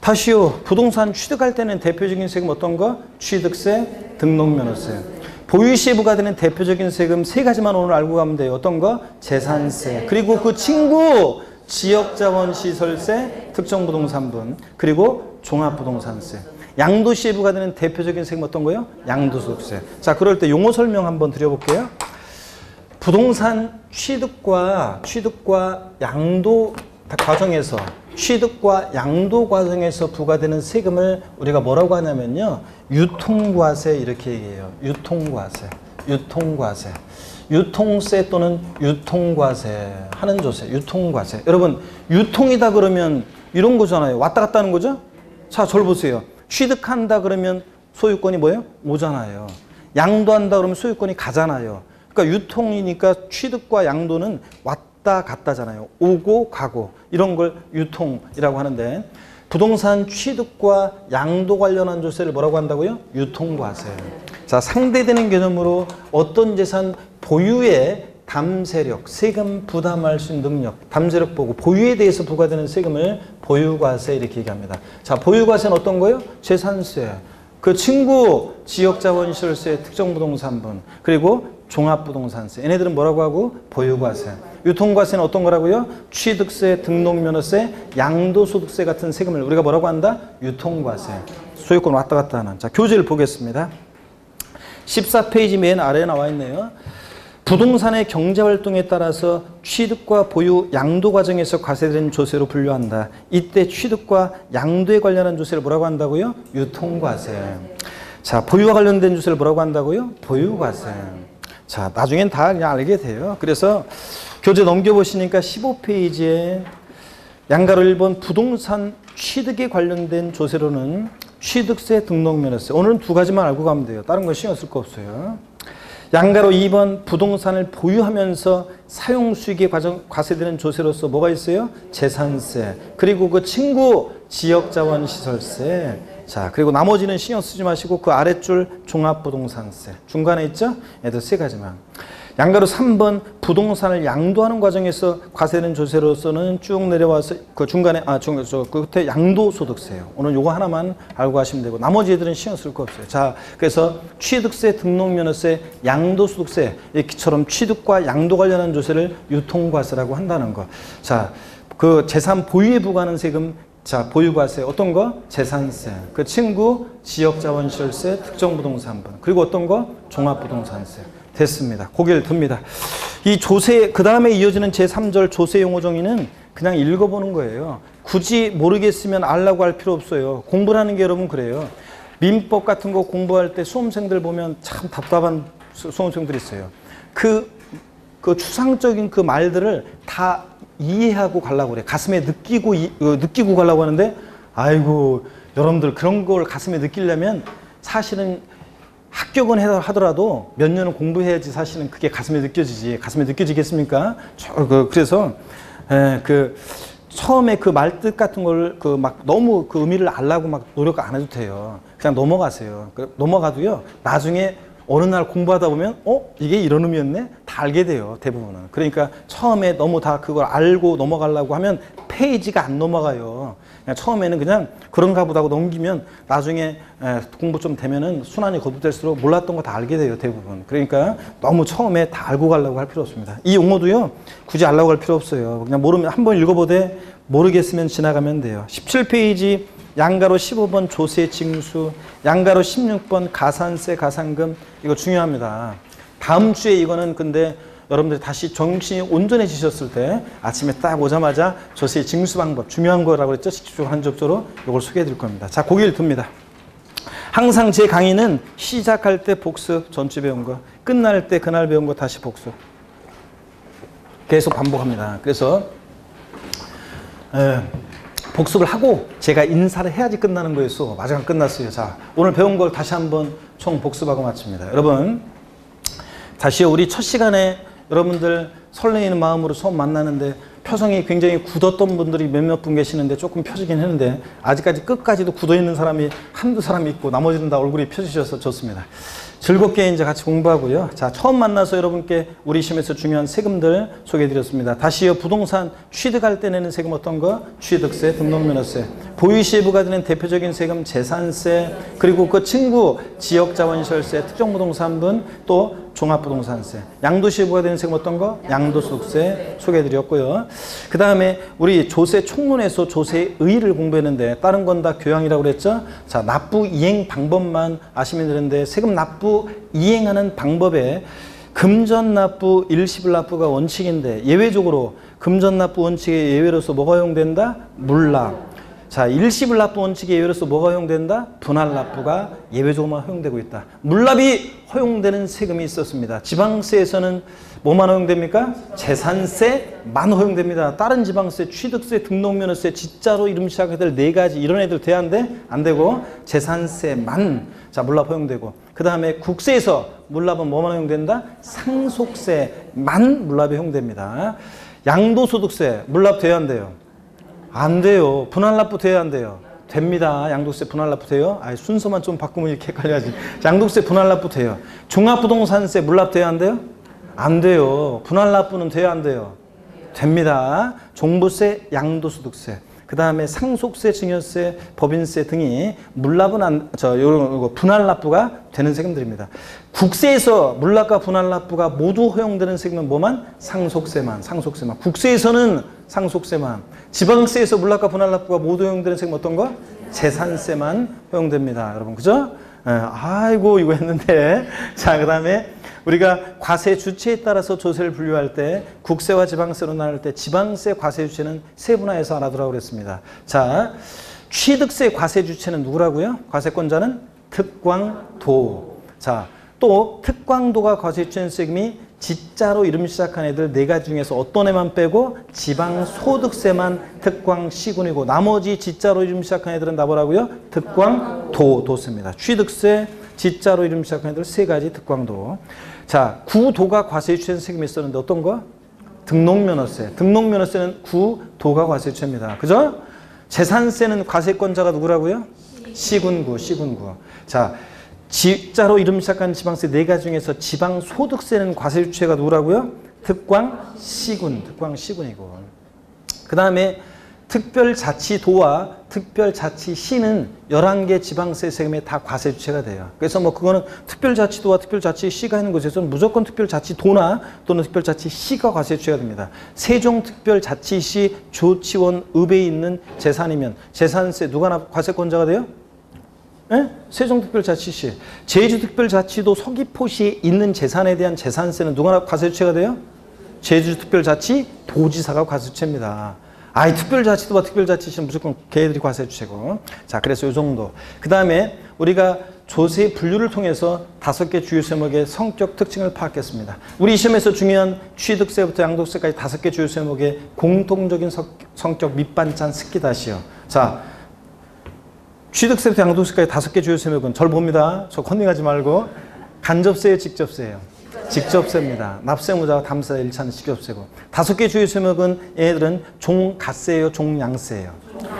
다시요. 부동산 취득할 때는 대표적인 세금 어떤 거? 취득세, 등록면허세. 보유 시에 부과되는 대표적인 세금 세 가지만 오늘 알고 가면 돼요. 어떤 거? 재산세. 그리고 그 친구 지역자원시설세, 특정부동산분, 그리고 종합부동산세. 양도시에 부과되는 대표적인 세금 어떤 거요? 양도소득세. 자, 그럴 때 용어 설명 한번 드려볼게요. 부동산 취득과 취득과 양도 과정에서 취득과 양도 과정에서 부과되는 세금을 우리가 뭐라고 하냐면요. 유통과세 이렇게 얘기해요. 유통과세. 유통과세. 유통세 또는 유통과세 하는 조세. 유통과세. 여러분, 유통이다 그러면 이런 거잖아요. 왔다 갔다 하는 거죠? 자, 저를 보세요. 취득한다 그러면 소유권이 뭐예요? 오잖아요. 양도한다 그러면 소유권이 가잖아요. 그러니까 유통이니까 취득과 양도는 왔다 갔다잖아요. 오고 가고 이런 걸 유통이라고 하는데 부동산 취득과 양도 관련한 조세를 뭐라고 한다고요? 유통과세. 자, 상대되는 개념으로 어떤 재산 보유의 담세력, 세금 부담할 수 있는 능력, 담세력 보고 보유에 대해서 부과되는 세금을 보유과세 이렇게 얘기합니다. 자, 보유과세는 어떤 거예요? 재산세. 그 친구 지역자원시설세, 특정부동산분, 그리고 종합부동산세. 얘네들은 뭐라고 하고? 보유과세. 유통과세는 어떤 거라고요? 취득세, 등록면허세, 양도소득세 같은 세금을 우리가 뭐라고 한다? 유통과세. 소유권 왔다 갔다 하는. 자, 교재를 보겠습니다. 14페이지 맨 아래에 나와 있네요. 부동산의 경제활동에 따라서 취득과 보유, 양도 과정에서 과세된 조세로 분류한다. 이때 취득과 양도에 관련한 조세를 뭐라고 한다고요? 유통과세. 자, 보유와 관련된 조세를 뭐라고 한다고요? 보유과세. 자, 나중엔 다 그냥 알게 돼요. 그래서 교재 넘겨보시니까 15페이지에 양가로 1번 부동산 취득에 관련된 조세로는 취득세, 등록면허세. 오늘은 두 가지만 알고 가면 돼요. 다른 거 신경 쓸 거 없어요. 양가로 2번 부동산을 보유하면서 사용 수익에 과정, 과세되는 조세로서 뭐가 있어요? 재산세. 그리고 그 친구 지역자원 시설세. 자, 그리고 나머지는 신경 쓰지 마시고 그 아랫줄 종합부동산세. 중간에 있죠? 얘들 세 가지만. 양가로 3번 부동산을 양도하는 과정에서 과세되는 조세로서는 쭉 내려와서 그 중간에 아 중, 저 끝에 양도소득세요. 오늘 요거 하나만 알고 하시면 되고 나머지 애들은 신경 쓸 거 없어요. 자, 그래서 취득세, 등록면허세, 양도소득세 이처럼 취득과 양도 관련한 조세를 유통과세라고 한다는 거. 자, 그 재산 보유에 부과하는 세금 자, 보유과세 어떤 거? 재산세. 그 친구 지역자원시설세, 특정부동산분. 그리고 어떤 거? 종합부동산세. 됐습니다. 고개를 듭니다. 이 조세 그 다음에 이어지는 제3절 조세 용어 정의는 그냥 읽어보는 거예요. 굳이 모르겠으면 알라고 할 필요 없어요. 공부하는 게 여러분 그래요. 민법 같은 거 공부할 때 수험생들 보면 참 답답한 수- 수험생들이 있어요. 그, 그 추상적인 그 말들을 다 이해하고 가려고 그래. 가슴에 느끼고 이- 어, 느끼고 가려고 하는데 아이고 여러분들 그런 걸 가슴에 느끼려면 사실은 합격은 해- 하더라도 몇 년은 공부해야지 사실은 그게 가슴에 느껴지지. 가슴에 느껴지겠습니까? 저, 그, 그래서 에, 그 처음에 그 말뜻 같은 걸 그 막 너무 그 의미를 알라고 막 노력 안 해도 돼요. 그냥 넘어가세요. 그 넘어가도요. 나중에 어느 날 공부하다 보면 어 이게 이런 의미였네 다 알게 돼요 대부분은 그러니까 처음에 너무 다 그걸 알고 넘어가려고 하면 페이지가 안 넘어가요 처음에는 그냥 그런가 보다 하고 넘기면 나중에 에, 공부 좀 되면은 순환이 거듭될수록 몰랐던 거 다 알게 돼요 대부분. 그러니까 너무 처음에 다 알고 가려고 할 필요 없습니다. 이 용어도요 굳이 알라고 할 필요 없어요. 그냥 모르면 한번 읽어보되 모르겠으면 지나가면 돼요. 17페이지 양가로 15번 조세 징수, 양가로 16번 가산세 가산금. 이거 중요합니다. 다음 주에 이거는 근데 여러분들이 다시 정신이 온전해지셨을 때 아침에 딱 오자마자 조세 징수 방법 중요한 거라고 그랬죠. 직접적으로 한접적으로 이걸 소개해 드릴 겁니다. 자, 고개를 듭니다. 항상 제 강의는 시작할 때 복습 전주 배운 거, 끝날 때 그날 배운 거 다시 복습. 계속 반복합니다. 그래서 에, 복습을 하고 제가 인사를 해야지 끝나는 거였어. 마지막 끝났어요. 자, 오늘 배운 걸 다시 한번 총 복습하고 마칩니다. 여러분, 다시 우리 첫 시간에 여러분들 설레이는 마음으로 처음 만나는데 표정이 굉장히 굳었던 분들이 몇몇 분 계시는데 조금 펴지긴 했는데 아직까지 끝까지도 굳어 있는 사람이 한두 사람 있고 나머지는 다 얼굴이 펴지셔서 좋습니다. 즐겁게 이제 같이 공부하고요. 자, 처음 만나서 여러분께 우리 시험에서 중요한 세금들 소개해 드렸습니다. 다시요, 부동산 취득할 때 내는 세금 어떤 거? 취득세, 등록면허세. 보유시에 부과되는 대표적인 세금 재산세, 그리고 그 친구 지역자원시설세, 특정부동산분, 또 종합부동산세. 양도시에 부과되는 세금 어떤 거? 양도소득세 소개해 드렸고요. 그 다음에 우리 조세 총론에서 조세의를 공부했는데 다른 건 다 교양이라고 그랬죠? 자, 납부 이행 방법만 아시면 되는데 세금 납부 이행하는 방법에 금전 납부, 일시불 납부가 원칙인데 예외적으로 금전 납부 원칙의 예외로서 뭐가 허용된다? 물납. 자, 일시불 납부 원칙의 예외로서 뭐가 허용된다? 분할 납부가 예외적으로만 허용되고 있다. 물납이 허용되는 세금이 있었습니다. 지방세에서는 뭐만 허용됩니까? 재산세만 허용됩니다. 다른 지방세, 취득세, 등록면허세, 진짜로 이름 시작해야 될 네 가지 이런 애들 돼야 안 돼? 안 되고 재산세만 자 물납 허용되고 그 다음에 국세에서 물납은 뭐만 허용된다? 상속세만 물납이 허용됩니다. 양도소득세 물납 돼야 안 돼요? 안 돼요. 분할 납부 돼야 안 돼요. 됩니다. 양도세 분할 납부 돼요. 아 순서만 좀 바꾸면 이렇게 헷갈려야지. 양도세 분할 납부 돼요. 종합부동산세 물납 돼야 안 돼요? 안 돼요. 분할 납부는 돼야 안 돼요? 됩니다. 종부세, 양도소득세. 그 다음에 상속세, 증여세, 법인세 등이 물납은 안, 저, 요런, 거 분할 납부가 되는 세금들입니다. 국세에서 물납과 분할 납부가 모두 허용되는 세금은 뭐만? 상속세만, 상속세만. 국세에서는 상속세만. 지방세에서 물납과 분할납부가 모두 허용되는 세금 어떤 거? 재산세만 허용됩니다. 여러분, 그죠? 예, 아이고, 이거 했는데. [LAUGHS] 자, 그 다음에 우리가 과세 주체에 따라서 조세를 분류할 때 국세와 지방세로 나눌 때 지방세 과세 주체는 세분화해서 알아두라고 그랬습니다. 자, 취득세 과세 주체는 누구라고요? 과세권자는 특광도. 자, 또 특광도가 과세 주체는 세금이 지자로 이름 시작한 애들 네 가지 중에서 어떤 애만 빼고 지방 소득세만 특광 시군이고 나머지 지자로 이름 시작한 애들은 다 뭐라고요? 특광 도 도세입니다. 취득세, 지자로 이름 시작한 애들 세 가지 특광도. 자, 구도가 과세 주체는 세금이 있었는데 어떤 거? 등록면허세. 등록면허세는 구도가 과세 주체입니다. 그죠? 재산세는 과세권자가 누구라고요? 시군구, 시군구. 자, 지자로 이름 시작한 지방세 네 가지 중에서 지방소득세는 과세 주체가 누구라고요? 특광 시군, 특광 시군이고. 그 다음에 특별자치도와 특별자치시는 11개 지방세 세금에 다 과세 주체가 돼요. 그래서 뭐 그거는 특별자치도와 특별자치시가 있는 곳에서는 무조건 특별자치도나 또는 특별자치시가 과세 주체가 됩니다. 세종특별자치시 조치원 읍에 있는 재산이면 재산세 누가 납 과세권자가 돼요? 예? 세종특별자치시. 제주특별자치도 서귀포시에 있는 재산에 대한 재산세는 누가 과세주체가 돼요? 제주특별자치 도지사가 과세주체입니다. 아이 특별자치도와 특별자치시는 무조건 걔들이 과세해 주시고 자 그래서 요 정도 그 다음에 우리가 조세 분류를 통해서 다섯 개 주요 세목의 성격 특징을 파악했습니다. 우리 시험에서 중요한 취득세부터 양도세까지 다섯 개 주요 세목의 공통적인 성- 성격 밑반찬 스키다시요. 자 취득세부터 양도세까지 다섯 개 주요 세목은 절 봅니다. 저 컨닝하지 말고 간접세예요, 직접세예요. 직접세입니다. 납세무자와 담세 일차는 직접세고 다섯 개 주요 세목은 얘들은 종갓세예요, 종양세예요.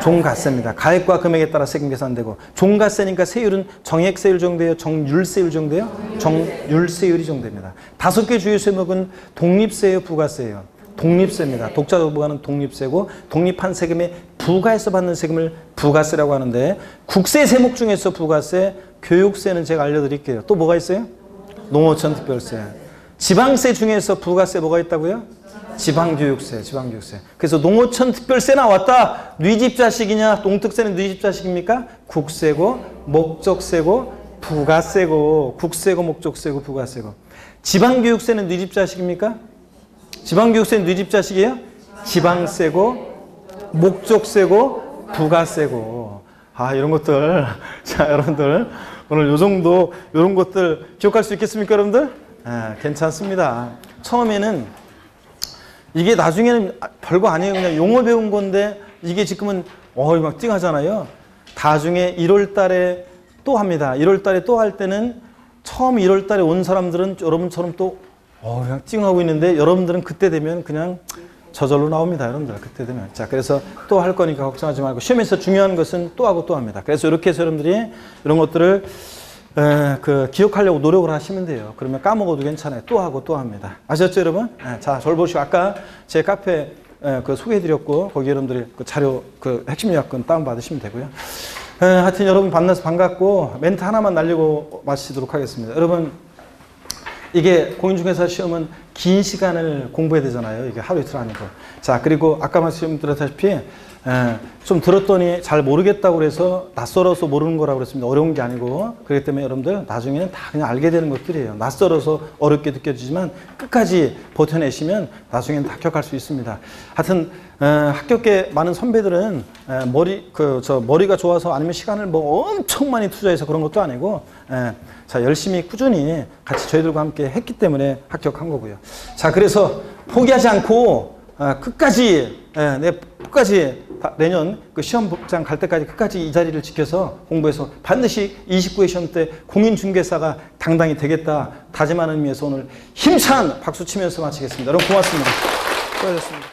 종갓세입니다. 가액과 금액에 따라 세금 계산되고 종갓세니까 세율은 정액세율 정도예요, 정률세율 정도예요, 정률세율이 정도입니다. 다섯 개 주요 세목은 독립세예요, 부가세예요. 독립세입니다. 독자적 부가는 독립세고 독립한 세금에 부가해서 받는 세금을 부가세라고 하는데 국세 세목 중에서 부가세, 교육세는 제가 알려드릴게요. 또 뭐가 있어요? 농어촌 특별세. 지방세 중에서 부가세 뭐가 있다고요? 지방교육세, 지방교육세. 그래서 농어촌 특별세 나왔다. 뉘집 자식이냐? 농특세는 뉘집 자식입니까? 국세고 목적세고 부가세고 국세고 목적세고 부가세고. 지방교육세는 뉘집 자식입니까? 지방교육세는 뉘집 자 식이에요? 지방세고 목적세고 부가세고 아 이런 것들 [LAUGHS] 자 여러분들 오늘 요 정도 이런 것들 기억할 수 있겠습니까 여러분들? 아, 괜찮습니다. 처음에는 이게 나중에는 별거 아니에요. 그냥 용어 배운 건데 이게 지금은 어이 막 찡하잖아요. 나중에 1월 달에 또 합니다. 1월 달에 또 할 때는 처음 1월 달에 온 사람들은 여러분처럼 또 어, 그냥 찡하고 있는데 여러분들은 그때 되면 그냥 저절로 나옵니다. 여러분들 그때 되면. 자, 그래서 또 할 거니까 걱정하지 말고 시험에서 중요한 것은 또 하고 또 합니다. 그래서 이렇게 해서 여러분들이 이런 것들을 에, 그 기억하려고 노력을 하시면 돼요. 그러면 까먹어도 괜찮아요. 또 하고 또 합니다. 아셨죠, 여러분? 에, 자, 저를 보시고 아까 제 카페 에, 그 소개해드렸고 거기 여러분들이 그 자료 그 핵심 요약권 다운 받으시면 되고요. 에, 하여튼 여러분 만나서 반갑고 멘트 하나만 날리고 마치도록 하겠습니다. 여러분 이게 공인중개사 시험은 긴 시간을 공부해야 되잖아요. 이게 하루 이틀 아니고. 자, 그리고 아까 말씀드렸다시피 에, 좀 들었더니 잘 모르겠다고 그래서 낯설어서 모르는 거라고 그랬습니다. 어려운 게 아니고. 그렇기 때문에 여러분들 나중에는 다 그냥 알게 되는 것들이에요. 낯설어서 어렵게 느껴지지만 끝까지 버텨내시면 나중에는 다 합격할 수 있습니다. 하여튼 에, 합격계 많은 선배들은 에, 머리 그 저 머리가 좋아서 아니면 시간을 뭐 엄청 많이 투자해서 그런 것도 아니고 에, 자 열심히 꾸준히 같이 저희들과 함께 했기 때문에 합격한 거고요. 자 그래서 포기하지 않고 아, 끝까지 예, 내 끝까지 다- 내년 그 시험장 갈 때까지 끝까지 이 자리를 지켜서 공부해서 반드시 29회 시험 때 공인중개사가 당당히 되겠다 다짐하는 의미에서 오늘 힘찬 박수 치면서 마치겠습니다. 여러분 고맙습니다. 수고하셨습니다.